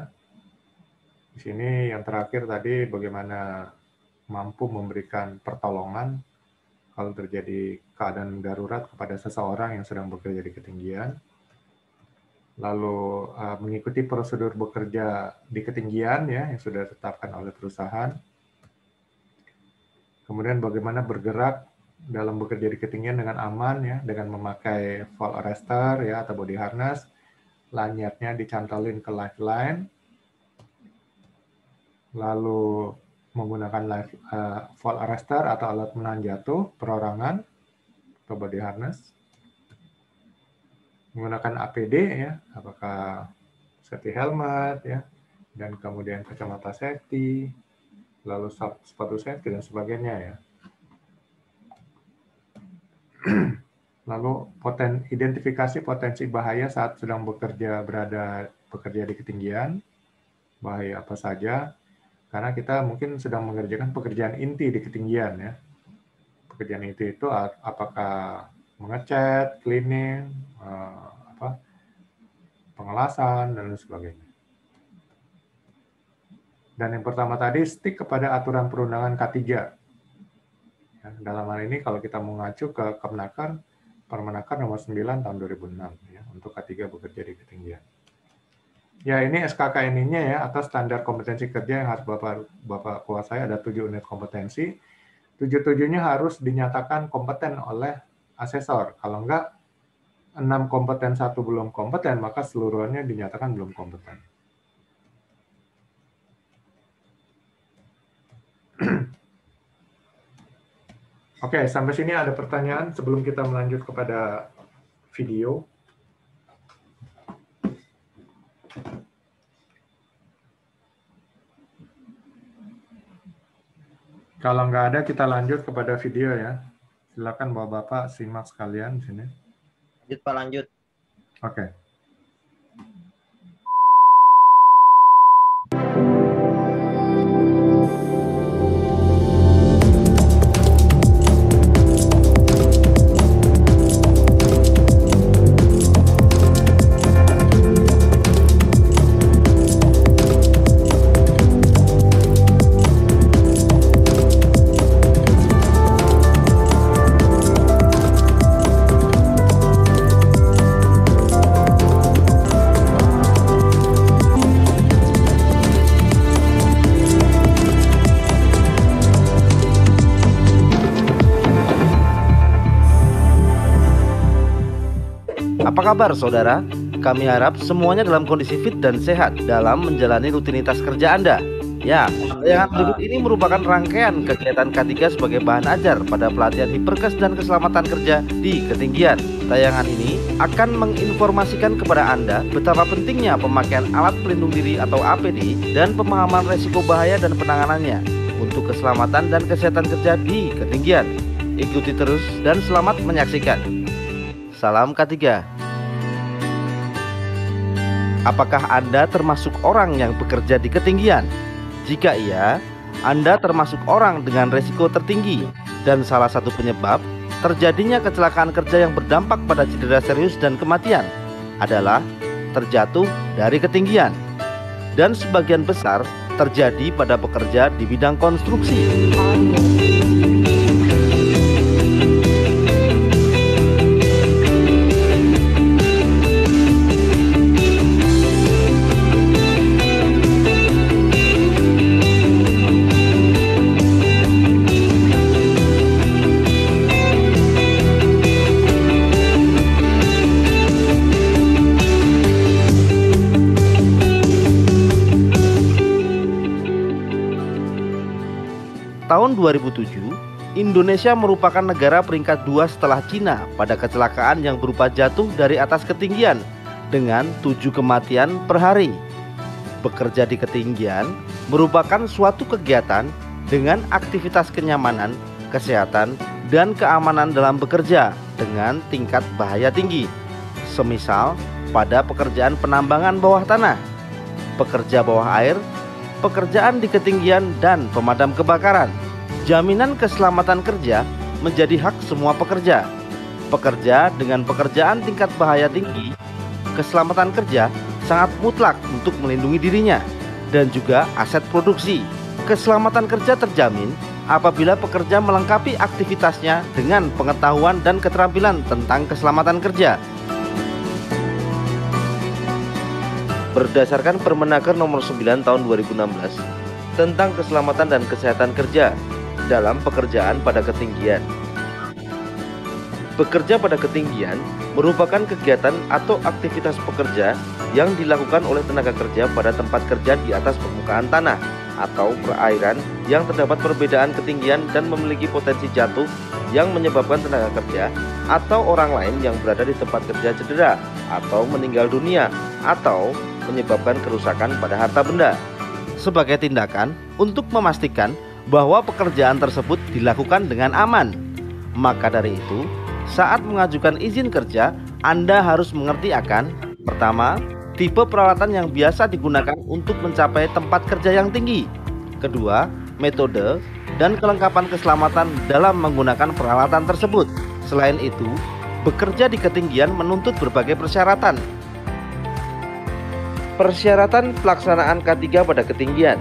Di sini yang terakhir tadi bagaimana mampu memberikan pertolongan kalau terjadi keadaan darurat kepada seseorang yang sedang bekerja di ketinggian lalu uh, mengikuti prosedur bekerja di ketinggian ya yang sudah ditetapkan oleh perusahaan. Kemudian bagaimana bergerak dalam bekerja di ketinggian dengan aman ya dengan memakai fall arrestor ya atau body harness, lanyardnya dicantolin ke lifeline. Lalu menggunakan life, uh, fall arrestor atau alat menahan jatuh perorangan atau body harness menggunakan APD ya, apakah safety helmet ya, dan kemudian kacamata safety, lalu sepatu safety dan sebagainya ya. lalu poten, identifikasi potensi bahaya saat sedang bekerja berada bekerja di ketinggian, bahaya apa saja, karena kita mungkin sedang mengerjakan pekerjaan inti di ketinggian ya. Pekerjaan inti itu apakah mengecat, cleaning, uh, apa, pengelasan dan lain sebagainya. Dan yang pertama tadi stick kepada aturan perundangan K3. Ya, dalam hal ini kalau kita mengacu ke Kemenaker, Permenaker nomor 9 tahun 2006 ya, untuk K3 bekerja di ketinggian. Ya ini SKK ininya ya atas standar kompetensi kerja yang harus Bapak Bapak kuasai ada tujuh unit kompetensi. Tujuh-tujuhnya harus dinyatakan kompeten oleh asesor. Kalau enggak, enam kompeten satu belum kompeten, maka seluruhnya dinyatakan belum kompeten. Oke, sampai sini ada pertanyaan sebelum kita melanjut kepada video. Kalau nggak ada, kita lanjut kepada video ya. Silakan Bapak-bapak simak sekalian di sini. Lanjut Pak, lanjut. Oke. Okay. Apa kabar saudara? Kami harap semuanya dalam kondisi fit dan sehat dalam menjalani rutinitas kerja Anda. Ya, tayangan berikut ini merupakan rangkaian kegiatan K3 sebagai bahan ajar pada pelatihan hiperkes dan keselamatan kerja di ketinggian. Tayangan ini akan menginformasikan kepada Anda betapa pentingnya pemakaian alat pelindung diri atau APD dan pemahaman resiko bahaya dan penanganannya untuk keselamatan dan kesehatan kerja di ketinggian. Ikuti terus dan selamat menyaksikan. Salam K3. Apakah Anda termasuk orang yang bekerja di ketinggian? Jika iya, Anda termasuk orang dengan resiko tertinggi dan salah satu penyebab terjadinya kecelakaan kerja yang berdampak pada cedera serius dan kematian adalah terjatuh dari ketinggian dan sebagian besar terjadi pada pekerja di bidang konstruksi. 2007, Indonesia merupakan negara peringkat dua setelah Cina pada kecelakaan yang berupa jatuh dari atas ketinggian dengan tujuh kematian per hari. Bekerja di ketinggian merupakan suatu kegiatan dengan aktivitas kenyamanan, kesehatan, dan keamanan dalam bekerja dengan tingkat bahaya tinggi. Semisal pada pekerjaan penambangan bawah tanah, pekerja bawah air, pekerjaan di ketinggian, dan pemadam kebakaran. Jaminan keselamatan kerja menjadi hak semua pekerja. Pekerja dengan pekerjaan tingkat bahaya tinggi, keselamatan kerja sangat mutlak untuk melindungi dirinya dan juga aset produksi. Keselamatan kerja terjamin apabila pekerja melengkapi aktivitasnya dengan pengetahuan dan keterampilan tentang keselamatan kerja berdasarkan Permenaker nomor 9 tahun 2016 tentang keselamatan dan kesehatan kerja dalam pekerjaan pada ketinggian. Bekerja pada ketinggian merupakan kegiatan atau aktivitas pekerja yang dilakukan oleh tenaga kerja pada tempat kerja di atas permukaan tanah atau perairan yang terdapat perbedaan ketinggian dan memiliki potensi jatuh yang menyebabkan tenaga kerja atau orang lain yang berada di tempat kerja cedera atau meninggal dunia atau menyebabkan kerusakan pada harta benda. Sebagai tindakan untuk memastikan bahwa pekerjaan tersebut dilakukan dengan aman. Maka dari itu, saat mengajukan izin kerja, Anda harus mengerti akan pertama, tipe peralatan yang biasa digunakan untuk mencapai tempat kerja yang tinggi. Kedua, metode dan kelengkapan keselamatan dalam menggunakan peralatan tersebut. Selain itu, bekerja di ketinggian menuntut berbagai persyaratan Persyaratan pelaksanaan K3 pada ketinggian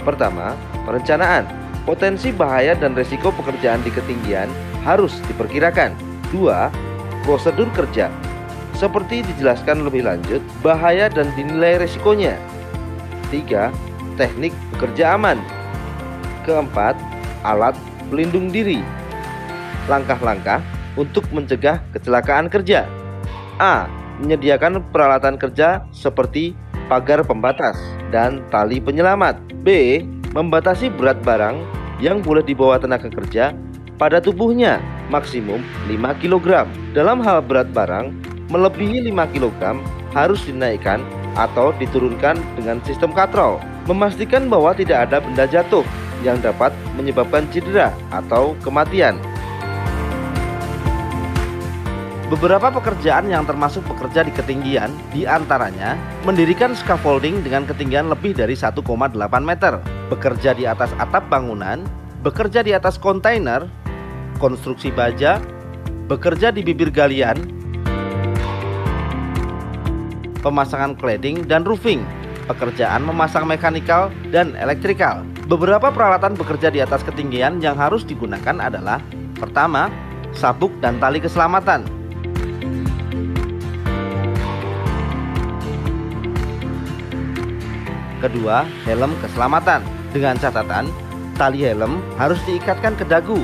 Pertama, perencanaan. Potensi bahaya dan resiko pekerjaan di ketinggian harus diperkirakan. Dua, prosedur kerja. Seperti dijelaskan lebih lanjut, bahaya dan dinilai resikonya. Tiga, teknik bekerja aman. Keempat, alat pelindung diri. Langkah-langkah untuk mencegah kecelakaan kerja. A menyediakan peralatan kerja seperti pagar pembatas dan tali penyelamat. B. Membatasi berat barang yang boleh dibawa tenaga kerja pada tubuhnya maksimum 5 kg. Dalam hal berat barang melebihi 5 kg harus dinaikkan atau diturunkan dengan sistem katrol. Memastikan bahwa tidak ada benda jatuh yang dapat menyebabkan cedera atau kematian. Beberapa pekerjaan yang termasuk bekerja di ketinggian di antaranya mendirikan scaffolding dengan ketinggian lebih dari 1,8 meter, bekerja di atas atap bangunan, bekerja di atas kontainer, konstruksi baja, bekerja di bibir galian, pemasangan cladding dan roofing, pekerjaan memasang mekanikal dan elektrikal. Beberapa peralatan bekerja di atas ketinggian yang harus digunakan adalah Pertama, sabuk dan tali keselamatan Kedua, helm keselamatan. Dengan catatan, tali helm harus diikatkan ke dagu.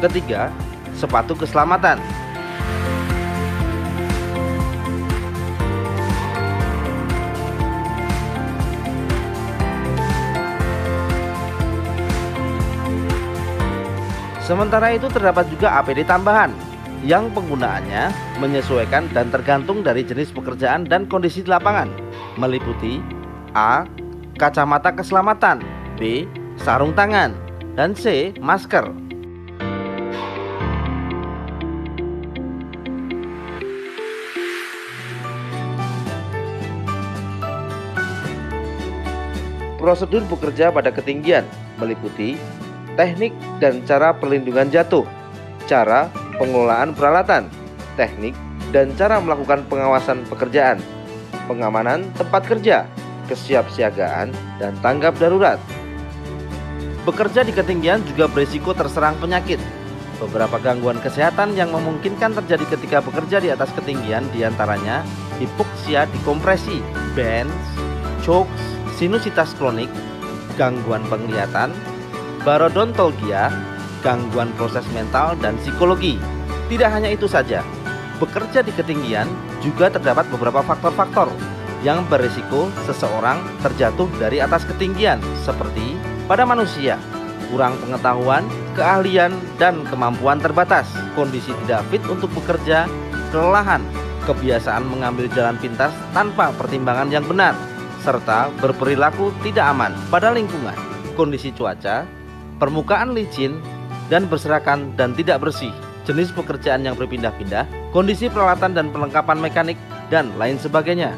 Ketiga, sepatu keselamatan. Sementara itu terdapat juga APD tambahan yang penggunaannya menyesuaikan dan tergantung dari jenis pekerjaan dan kondisi di lapangan, meliputi A. Kacamata keselamatan B. Sarung tangan dan C. Masker Prosedur bekerja pada ketinggian meliputi teknik dan cara perlindungan jatuh, cara pengelolaan peralatan, teknik, dan cara melakukan pengawasan pekerjaan, pengamanan tempat kerja, kesiapsiagaan, dan tanggap darurat. Bekerja di ketinggian juga berisiko terserang penyakit. Beberapa gangguan kesehatan yang memungkinkan terjadi ketika bekerja di atas ketinggian di antaranya hipoksia dikompresi, bends, chokes, sinusitas kronik, gangguan penglihatan, barodontologia, gangguan proses mental dan psikologi. Tidak hanya itu saja, bekerja di ketinggian juga terdapat beberapa faktor-faktor yang berisiko seseorang terjatuh dari atas ketinggian seperti pada manusia, kurang pengetahuan, keahlian, dan kemampuan terbatas, kondisi tidak fit untuk bekerja, kelelahan, kebiasaan mengambil jalan pintas tanpa pertimbangan yang benar, serta berperilaku tidak aman pada lingkungan, kondisi cuaca, permukaan licin, dan berserakan dan tidak bersih, jenis pekerjaan yang berpindah-pindah, kondisi peralatan dan perlengkapan mekanik, dan lain sebagainya.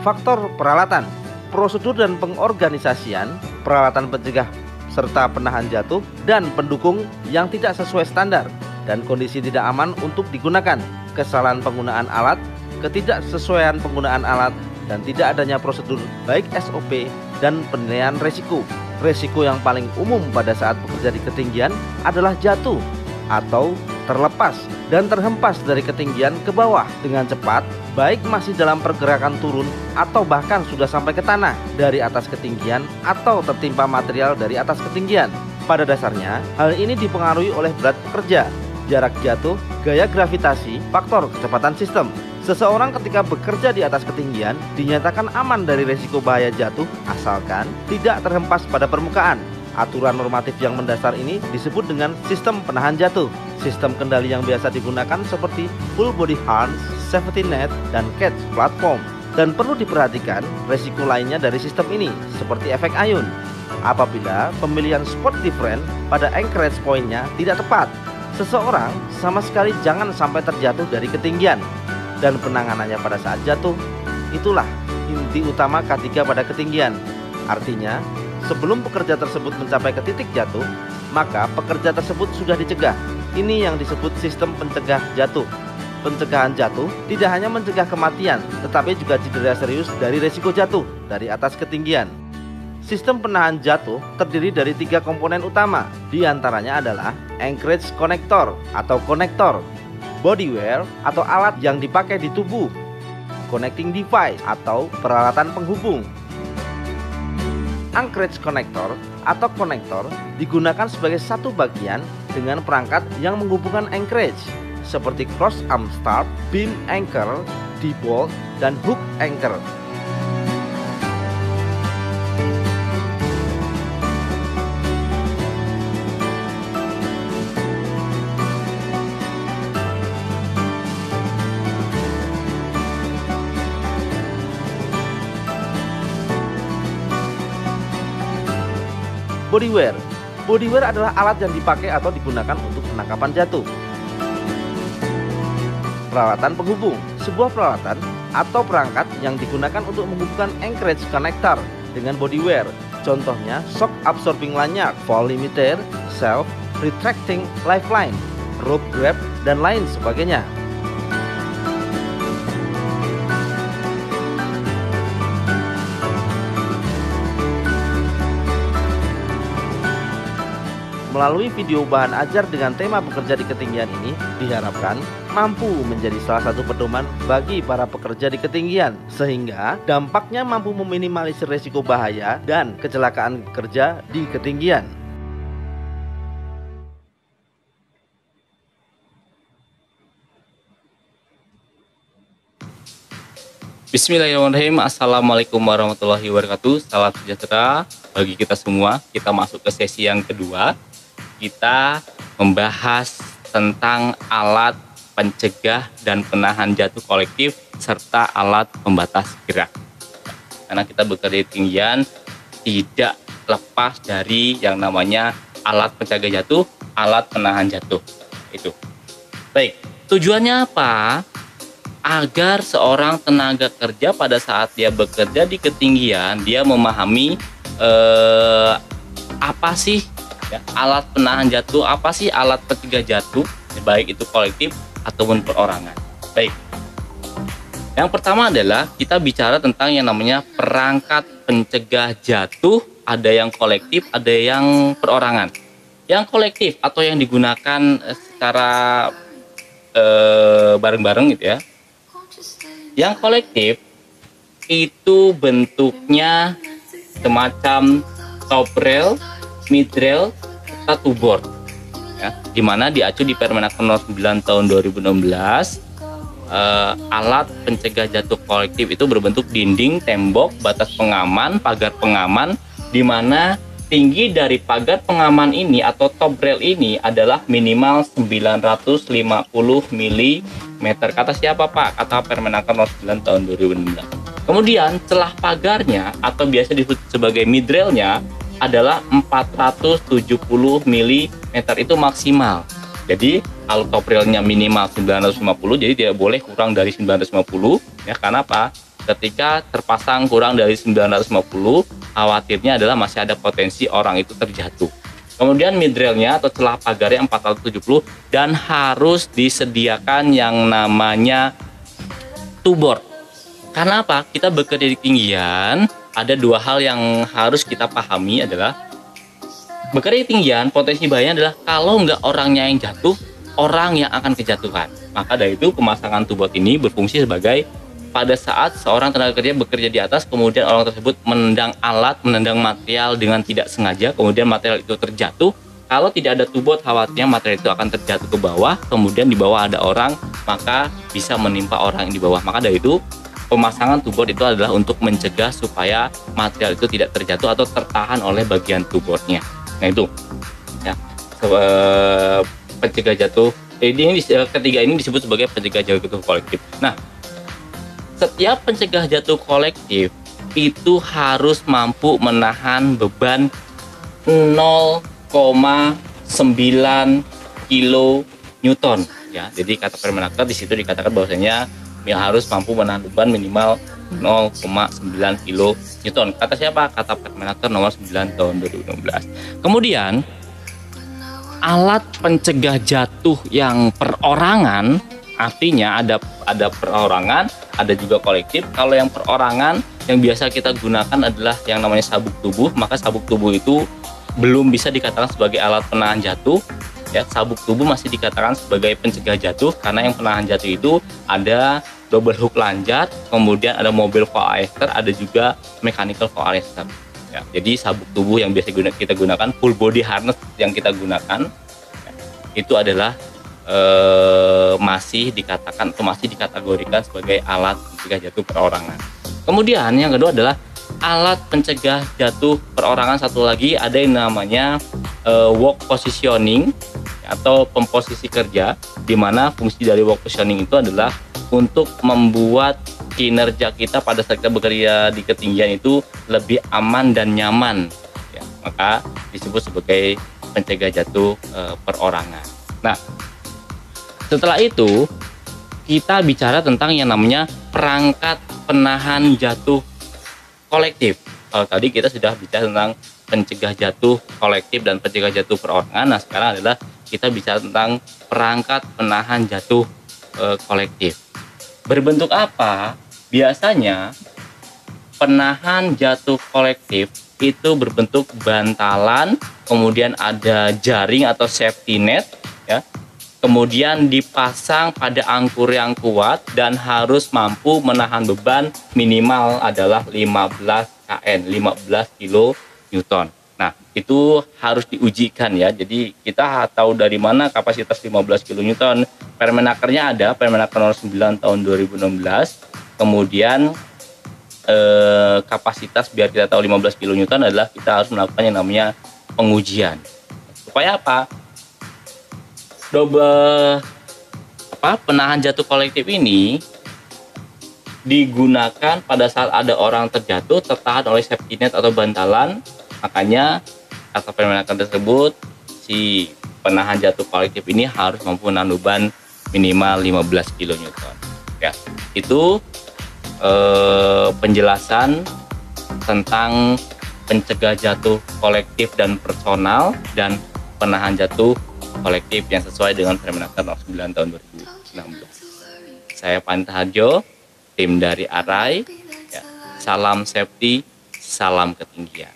Faktor peralatan, prosedur dan pengorganisasian, peralatan pencegah serta penahan jatuh, dan pendukung yang tidak sesuai standar, dan kondisi tidak aman untuk digunakan, kesalahan penggunaan alat, ketidaksesuaian penggunaan alat, dan tidak adanya prosedur baik SOP dan penilaian resiko. Resiko yang paling umum pada saat bekerja di ketinggian adalah jatuh atau terlepas dan terhempas dari ketinggian ke bawah dengan cepat baik masih dalam pergerakan turun atau bahkan sudah sampai ke tanah dari atas ketinggian atau tertimpa material dari atas ketinggian. Pada dasarnya, hal ini dipengaruhi oleh berat pekerja, jarak jatuh, gaya gravitasi, faktor kecepatan sistem, Seseorang ketika bekerja di atas ketinggian dinyatakan aman dari risiko bahaya jatuh asalkan tidak terhempas pada permukaan. Aturan normatif yang mendasar ini disebut dengan sistem penahan jatuh. Sistem kendali yang biasa digunakan seperti full body harness, safety net, dan catch platform. Dan perlu diperhatikan resiko lainnya dari sistem ini seperti efek ayun. Apabila pemilihan spot different pada anchorage pointnya tidak tepat, seseorang sama sekali jangan sampai terjatuh dari ketinggian dan penanganannya pada saat jatuh. Itulah inti utama K3 pada ketinggian. Artinya, sebelum pekerja tersebut mencapai ke titik jatuh, maka pekerja tersebut sudah dicegah. Ini yang disebut sistem pencegah jatuh. Pencegahan jatuh tidak hanya mencegah kematian, tetapi juga cedera serius dari resiko jatuh dari atas ketinggian. Sistem penahan jatuh terdiri dari tiga komponen utama, di antaranya adalah anchorage connector atau konektor bodywear atau alat yang dipakai di tubuh, connecting device atau peralatan penghubung. Anchorage connector atau konektor digunakan sebagai satu bagian dengan perangkat yang menghubungkan anchorage seperti cross arm start, beam anchor, D-bolt, dan hook anchor. Bodywear Bodywear adalah alat yang dipakai atau digunakan untuk penangkapan jatuh. Peralatan penghubung Sebuah peralatan atau perangkat yang digunakan untuk menghubungkan anchorage connector dengan bodywear. Contohnya shock absorbing lanyard, fall limiter, self retracting lifeline, rope grab, dan lain sebagainya. Melalui video bahan ajar dengan tema bekerja di ketinggian ini diharapkan mampu menjadi salah satu pedoman bagi para pekerja di ketinggian sehingga dampaknya mampu meminimalisir resiko bahaya dan kecelakaan kerja di ketinggian. Bismillahirrahmanirrahim. Assalamualaikum warahmatullahi wabarakatuh. Salam sejahtera bagi kita semua. Kita masuk ke sesi yang kedua kita membahas tentang alat pencegah dan penahan jatuh kolektif serta alat pembatas gerak. Karena kita bekerja di tinggian tidak lepas dari yang namanya alat pencegah jatuh, alat penahan jatuh. Itu. Baik, tujuannya apa? Agar seorang tenaga kerja pada saat dia bekerja di ketinggian, dia memahami eh, apa sih ya, alat penahan jatuh, apa sih alat pencegah jatuh, baik itu kolektif ataupun perorangan. Baik. Yang pertama adalah kita bicara tentang yang namanya perangkat pencegah jatuh, ada yang kolektif, ada yang perorangan. Yang kolektif atau yang digunakan eh, secara bareng bareng-bareng gitu ya. Yang kolektif itu bentuknya semacam top rail, mid rail, atau board ya, di mana diacu di Permenaker 09 tahun 2016 eh, alat pencegah jatuh kolektif itu berbentuk dinding, tembok, batas pengaman, pagar pengaman di mana tinggi dari pagar pengaman ini atau top rail ini adalah minimal 950 mm. Kata siapa Pak? Kata Permenaker 09 tahun 2016. Kemudian celah pagarnya atau biasa disebut sebagai mid railnya adalah 470 mm itu maksimal. Jadi railnya minimal 950 jadi tidak boleh kurang dari 950 ya karena apa? Ketika terpasang kurang dari 950 khawatirnya adalah masih ada potensi orang itu terjatuh. Kemudian mid railnya atau celah pagarnya 470 dan harus disediakan yang namanya two board. Karena apa? Kita bekerja di ketinggian, ada dua hal yang harus kita pahami adalah bekerja tinggian potensi bahaya adalah kalau nggak orangnya yang jatuh orang yang akan kejatuhan. Maka dari itu pemasangan tubot ini berfungsi sebagai pada saat seorang tenaga kerja bekerja di atas kemudian orang tersebut menendang alat menendang material dengan tidak sengaja kemudian material itu terjatuh. Kalau tidak ada tubot khawatirnya material itu akan terjatuh ke bawah kemudian di bawah ada orang maka bisa menimpa orang yang di bawah. Maka dari itu pemasangan tubor itu adalah untuk mencegah supaya material itu tidak terjatuh atau tertahan oleh bagian tubornya. Nah itu ya eh, pencegah jatuh. Jadi ini eh, ketiga ini disebut sebagai pencegah jatuh kolektif. Nah setiap pencegah jatuh kolektif itu harus mampu menahan beban 0,9 kilo Newton ya. Jadi kata Permenaker di situ dikatakan bahwasanya yang harus mampu menahan beban minimal 0,9 kilo Newton. Kata siapa? Kata Permenaker nomor 9 tahun 2016. Kemudian alat pencegah jatuh yang perorangan artinya ada ada perorangan, ada juga kolektif. Kalau yang perorangan yang biasa kita gunakan adalah yang namanya sabuk tubuh, maka sabuk tubuh itu belum bisa dikatakan sebagai alat penahan jatuh ya sabuk tubuh masih dikatakan sebagai pencegah jatuh karena yang penahan jatuh itu ada double hook lanjat, kemudian ada mobil coaster, ada juga mechanical coaster. Ya, jadi sabuk tubuh yang biasa kita gunakan, full body harness yang kita gunakan, ya, itu adalah eh, masih dikatakan atau masih dikategorikan sebagai alat pencegah jatuh perorangan. Kemudian yang kedua adalah alat pencegah jatuh perorangan satu lagi ada yang namanya eh, walk positioning atau pemposisi kerja di mana fungsi dari walk positioning itu adalah untuk membuat kinerja kita pada saat kita bekerja di ketinggian itu lebih aman dan nyaman. Ya, maka disebut sebagai pencegah jatuh e, perorangan. Nah setelah itu kita bicara tentang yang namanya perangkat penahan jatuh kolektif. Kalau tadi kita sudah bicara tentang pencegah jatuh kolektif dan pencegah jatuh perorangan nah sekarang adalah kita bicara tentang perangkat penahan jatuh e, kolektif Berbentuk apa? Biasanya penahan jatuh kolektif itu berbentuk bantalan, kemudian ada jaring atau safety net, ya. Kemudian dipasang pada angkur yang kuat dan harus mampu menahan beban minimal adalah 15 kN, 15 kilo Newton. Itu harus diujikan ya. Jadi kita tahu dari mana kapasitas 15 kN. Permenakernya ada, Permenaker nomor 9 tahun 2016. Kemudian eh, kapasitas biar kita tahu 15 kN adalah kita harus melakukan yang namanya pengujian. Supaya apa? double apa penahan jatuh kolektif ini digunakan pada saat ada orang terjatuh tertahan oleh safety net atau bantalan makanya kata permenaker tersebut si penahan jatuh kolektif ini harus mampu menahan beban minimal 15 kN ya itu eh, penjelasan tentang pencegah jatuh kolektif dan personal dan penahan jatuh kolektif yang sesuai dengan Permenaker 09 tahun 2016. Saya Panita Harjo, tim dari Arai. Ya, salam safety, salam ketinggian.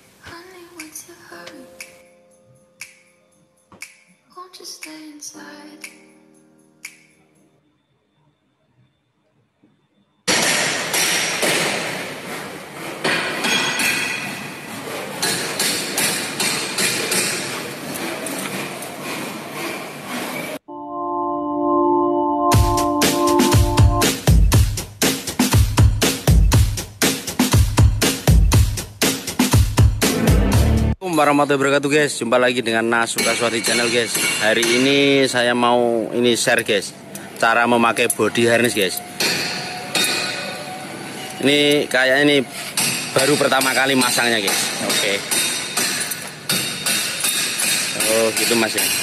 Warahmatullahi wabarakatuh guys. Jumpa lagi dengan Nasuka Swati Channel guys. Hari ini saya mau ini share guys Cara memakai body harness guys. Ini kayak ini baru pertama kali masangnya guys. Oke. Oh gitu mas ya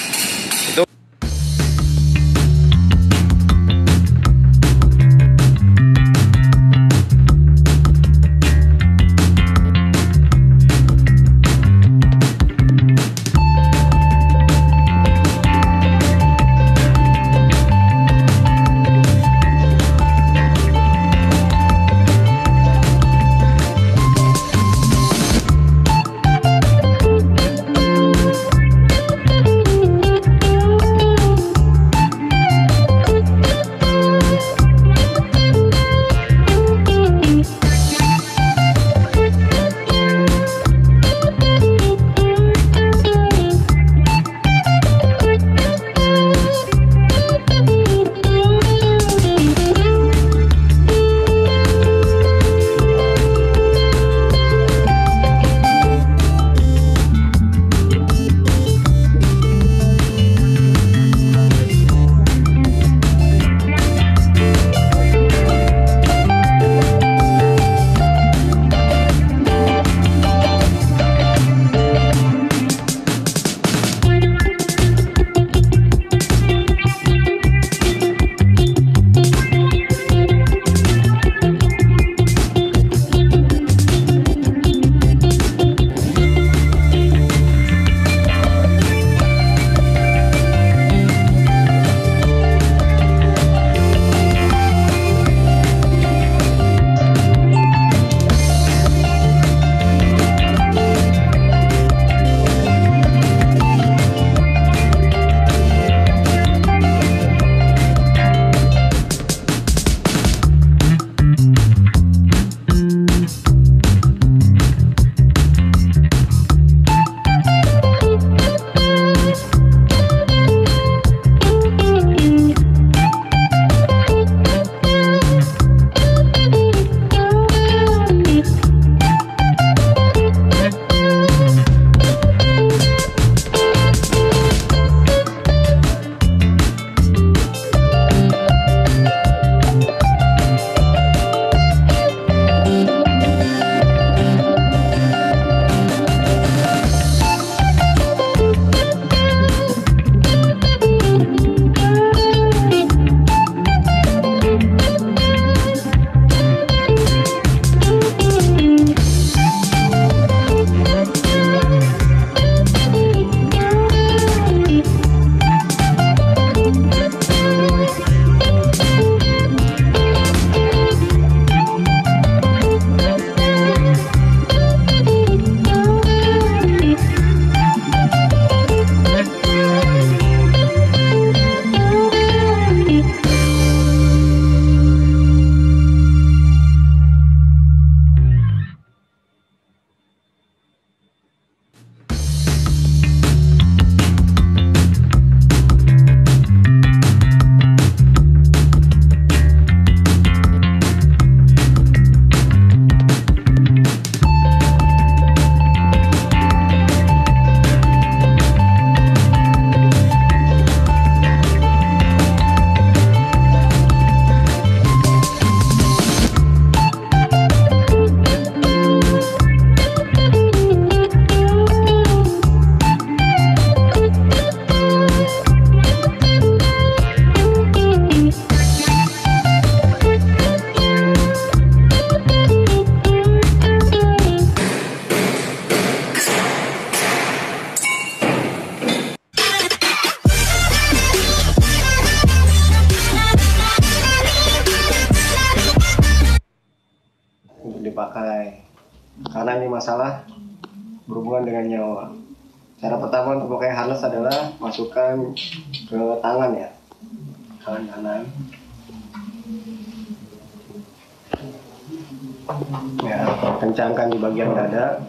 kencangkan di bagian dada.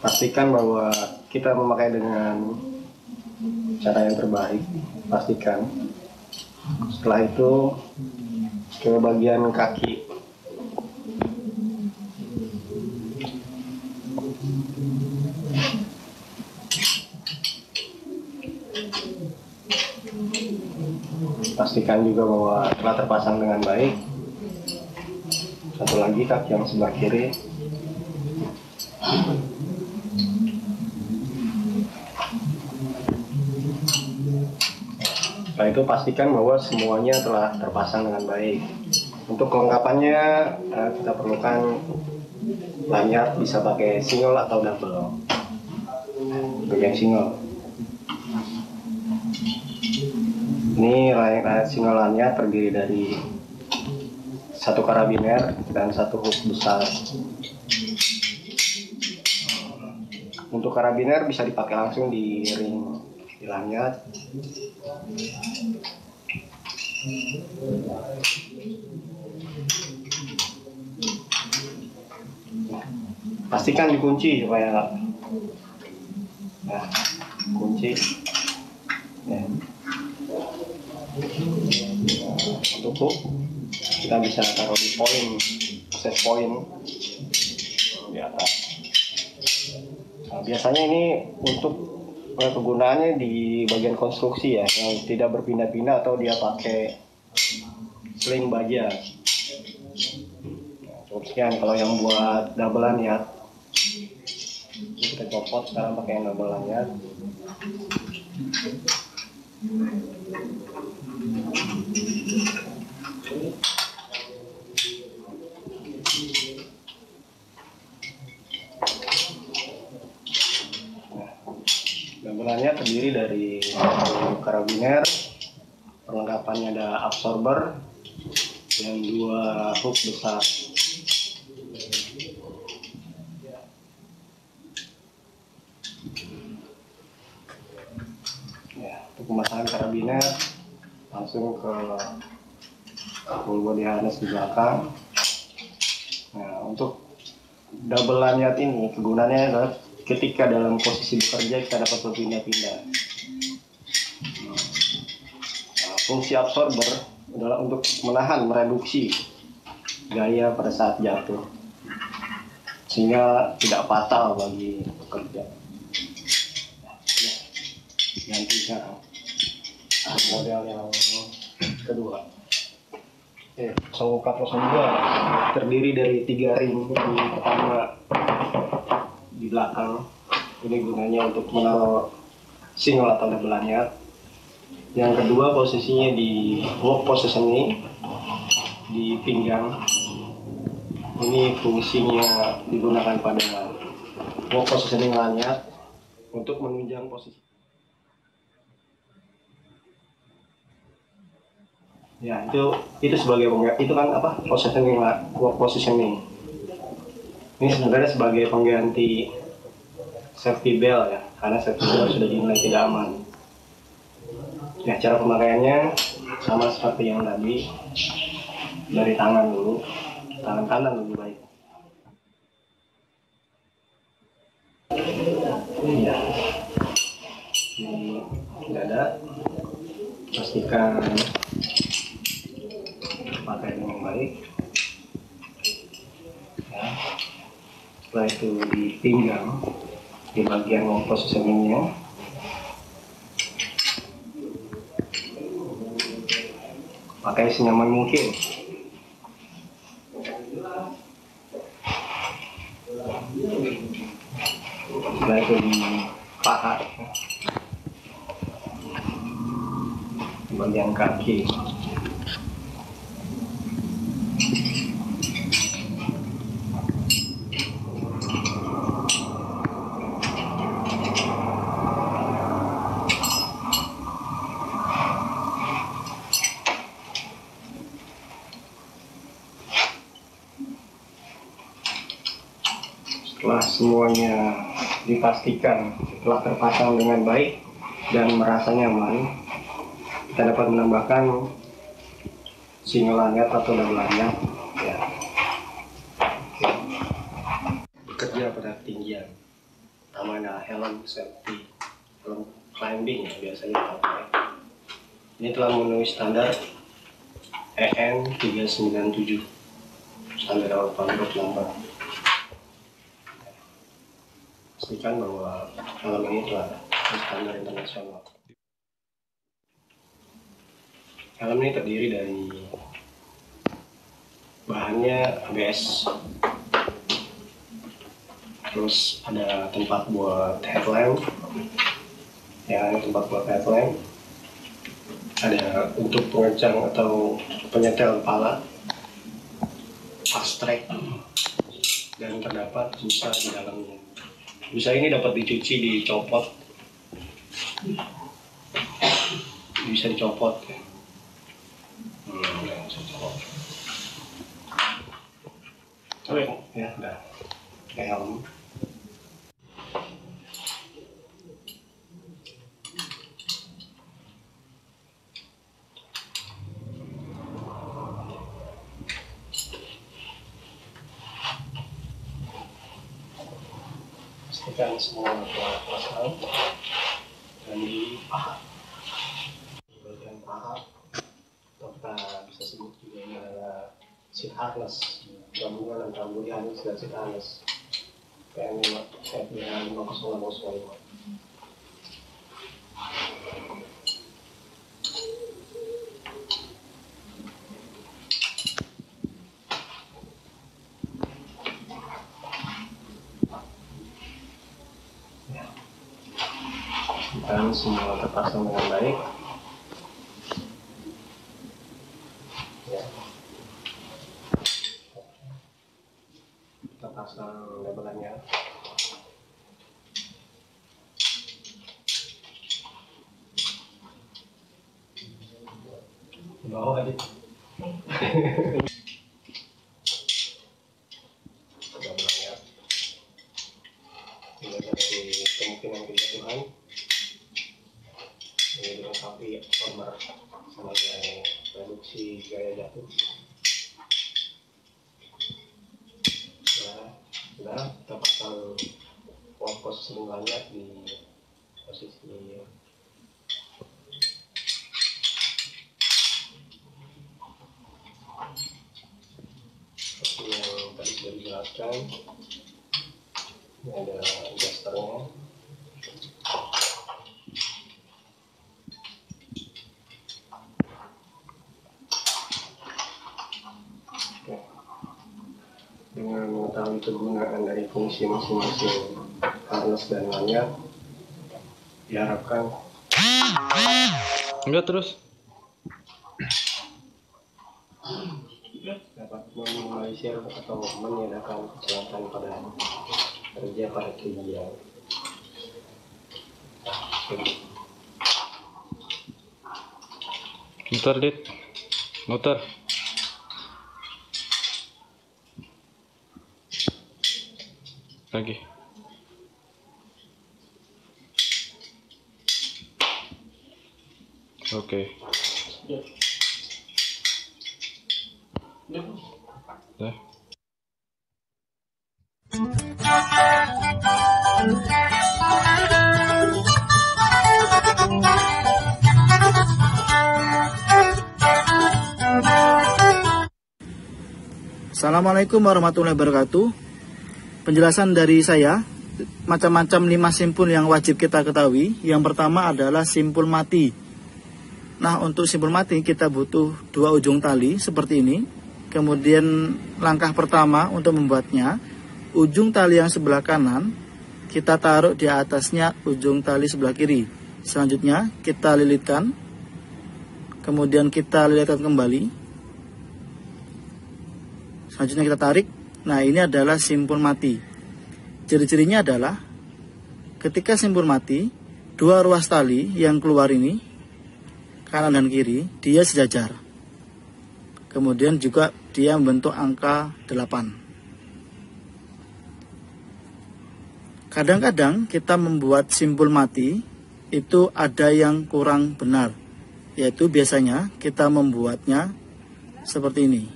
Pastikan bahwa kita memakai dengan cara yang terbaik. Pastikan. Setelah itu ke bagian kaki. Pastikan juga bahwa telah terpasang dengan baik. Satu lagi kaki yang sebelah kiri. Setelah itu pastikan bahwa semuanya telah terpasang dengan baik. Untuk kelengkapannya eh, kita perlukan lanyard bisa pakai single atau double. Yang single. Ini single lanyard terdiri dari satu karabiner dan satu hook besar. Untuk karabiner bisa dipakai langsung di ring di lanyard pastikan dikunci supaya nah, kunci ya. Untuk kita bisa taruh di poin akses poin di atas. Nah, biasanya ini untuk eh, kegunaannya di bagian konstruksi ya yang tidak berpindah-pindah atau dia pakai sling baja Nah, cukup sekian kalau yang buat double lanyard ini kita copot sekarang pakai yang double lanyard Gamelannya terdiri dari karabiner, perlengkapannya ada absorber dan dua hook besar. Ya, untuk pemasangan karabiner langsung ke full body harness di belakang. Nah, untuk double lanyard ini kegunaannya adalah ketika dalam posisi bekerja kita dapat berpindah-pindah. Nah, fungsi absorber adalah untuk menahan, mereduksi gaya pada saat jatuh sehingga tidak fatal bagi pekerja. Nah, ya. Ganti sekarang model yang kedua. Oke, Soka Pro 2 terdiri dari tiga ring. Yang pertama di belakang ini gunanya untuk menaruh single atau double yang kedua posisinya di work positioning di pinggang ini fungsinya digunakan pada work positioning lanyard untuk menunjang posisi ya itu itu sebagai itu kan apa positioning la- work positioning ini sebenarnya sebagai pengganti safety belt ya karena safety belt sudah dinilai tidak aman. Ya cara pemakaiannya sama seperti yang tadi dari tangan dulu tangan kanan lebih baik. Ya di dada pastikan pakai dengan baik. Ya setelah itu di pinggang di bagian wall positioningnya pakai senyaman mungkin. Setelah itu di paha di bagian kaki setelah semuanya dipastikan telah terpasang dengan baik dan merasa nyaman, kita dapat menambahkan single lanyard atau lanyard ya. Bekerja pada ketinggian. Namanya helm safety, helm climbing ya biasanya pakai. Ini telah memenuhi standar EN 397 standar Eropa number pastikan bahwa helm ini telah standar internasional. Helm ini terdiri dari bahannya ABS, terus ada tempat buat headlamp, ya tempat buat headlamp, ada untuk pengecang atau penyetel kepala, fast track, dan terdapat busa di dalamnya. Busa ini dapat dicuci, dicopot, bisa dicopot. Ya, Oke, ya pastikan semua telah pasang dan di paha bagian paha kita bisa sebut juga ini adalah seat harness gabungan antara body harness dan kosong lima kosong lima dan semua terpasang dengan baik. Ya. Kita pasang labelannya. Di bawah aja. Labelannya. Ini dari kemungkinan kejatuhan ini dilengkapi nomor sebagai reduksi gaya jatuh nah sudah kita pasang pos posisi banyak di posisi seperti yang tadi sudah dijelaskan ini ada adjusternya Oke. Dengan mengetahui kegunaan dari fungsi masing-masing harness dan lanyard, diharapkan Enggak terus. dapat meminimalisir atau meniadakan kecelakaan pada kerja pada ketinggian. Muter, Dit. Muter. Lagi. Oke. Dah. Assalamualaikum warahmatullahi wabarakatuh. Penjelasan dari saya, macam-macam lima simpul yang wajib kita ketahui. Yang pertama adalah simpul mati. Nah, untuk simpul mati kita butuh dua ujung tali seperti ini. Kemudian langkah pertama untuk membuatnya, ujung tali yang sebelah kanan kita taruh di atasnya ujung tali sebelah kiri. Selanjutnya kita lilitkan. Kemudian kita lilitkan kembali. Selanjutnya kita tarik. Nah, ini adalah simpul mati. Ciri-cirinya adalah ketika simpul mati, dua ruas tali yang keluar ini kanan dan kiri, dia sejajar. Kemudian juga dia membentuk angka 8. Kadang-kadang kita membuat simpul mati itu ada yang kurang benar, yaitu biasanya kita membuatnya seperti ini.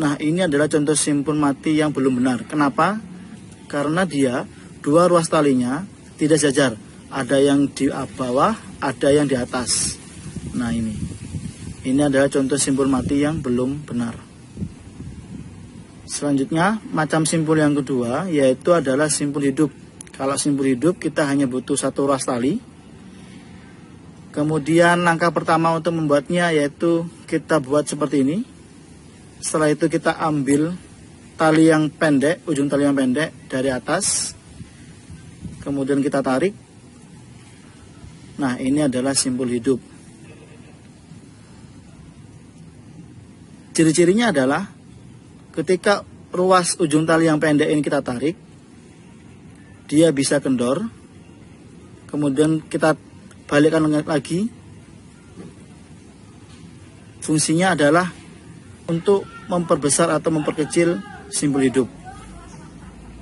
Nah, ini adalah contoh simpul mati yang belum benar. Kenapa? Karena dia dua ruas talinya tidak sejajar. Ada yang di bawah, ada yang di atas. Nah, ini. Ini adalah contoh simpul mati yang belum benar. Selanjutnya, macam simpul yang kedua yaitu adalah simpul hidup. Kalau simpul hidup kita hanya butuh satu ruas tali. Kemudian langkah pertama untuk membuatnya yaitu kita buat seperti ini setelah itu kita ambil tali yang pendek, ujung tali yang pendek dari atas. Kemudian kita tarik. Nah, ini adalah simpul hidup. Ciri-cirinya adalah ketika ruas ujung tali yang pendek ini kita tarik, dia bisa kendor. Kemudian kita balikkan lagi. Fungsinya adalah untuk memperbesar atau memperkecil simbol hidup.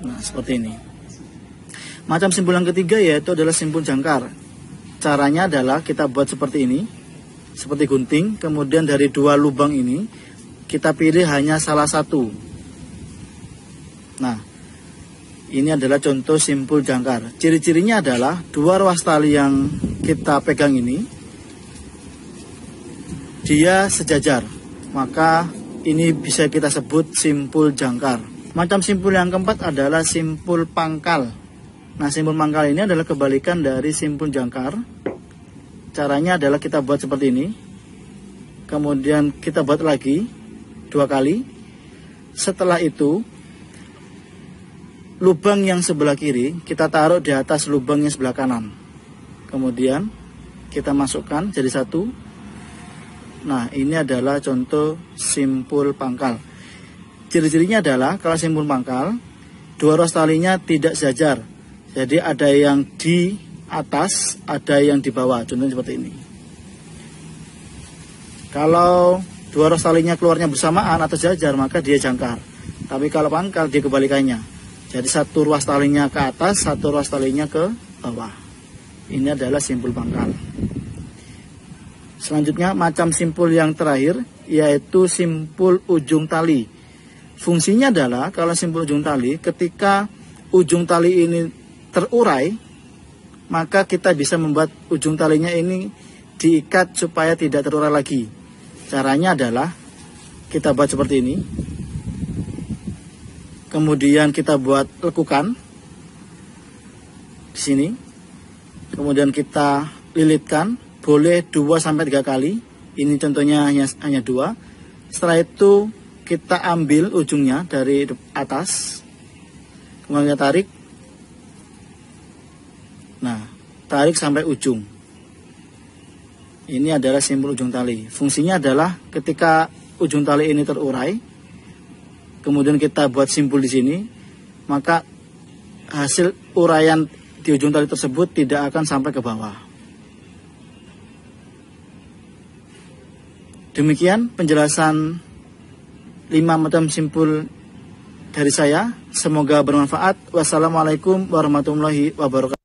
Nah, seperti ini. Macam simbol yang ketiga yaitu adalah simbol jangkar. Caranya adalah kita buat seperti ini, seperti gunting, kemudian dari dua lubang ini kita pilih hanya salah satu. Nah, ini adalah contoh simpul jangkar. Ciri-cirinya adalah dua ruas tali yang kita pegang ini dia sejajar maka ini bisa kita sebut simpul jangkar. Macam simpul yang keempat adalah simpul pangkal. Nah, simpul pangkal ini adalah kebalikan dari simpul jangkar. Caranya adalah kita buat seperti ini. Kemudian kita buat lagi dua kali. Setelah itu, lubang yang sebelah kiri kita taruh di atas lubang yang sebelah kanan. Kemudian kita masukkan jadi satu Nah, ini adalah contoh simpul pangkal. Ciri-cirinya adalah kalau simpul pangkal, dua ruas talinya tidak sejajar. Jadi ada yang di atas, ada yang di bawah. Contohnya seperti ini. Kalau dua ruas talinya keluarnya bersamaan atau sejajar, maka dia jangkar. Tapi kalau pangkal, dia kebalikannya. Jadi satu ruas talinya ke atas, satu ruas talinya ke bawah. Ini adalah simpul pangkal. Selanjutnya macam simpul yang terakhir yaitu simpul ujung tali. Fungsinya adalah kalau simpul ujung tali ketika ujung tali ini terurai maka kita bisa membuat ujung talinya ini diikat supaya tidak terurai lagi. Caranya adalah kita buat seperti ini. Kemudian kita buat lekukan di sini. Kemudian kita lilitkan boleh 2 sampai 3 kali. Ini contohnya hanya hanya 2. Setelah itu kita ambil ujungnya dari atas. Kemudian kita tarik. Nah, tarik sampai ujung. Ini adalah simbol ujung tali. Fungsinya adalah ketika ujung tali ini terurai, kemudian kita buat simpul di sini, maka hasil uraian di ujung tali tersebut tidak akan sampai ke bawah. Demikian penjelasan 5 macam simpul dari saya. Semoga bermanfaat. Wassalamualaikum warahmatullahi wabarakatuh.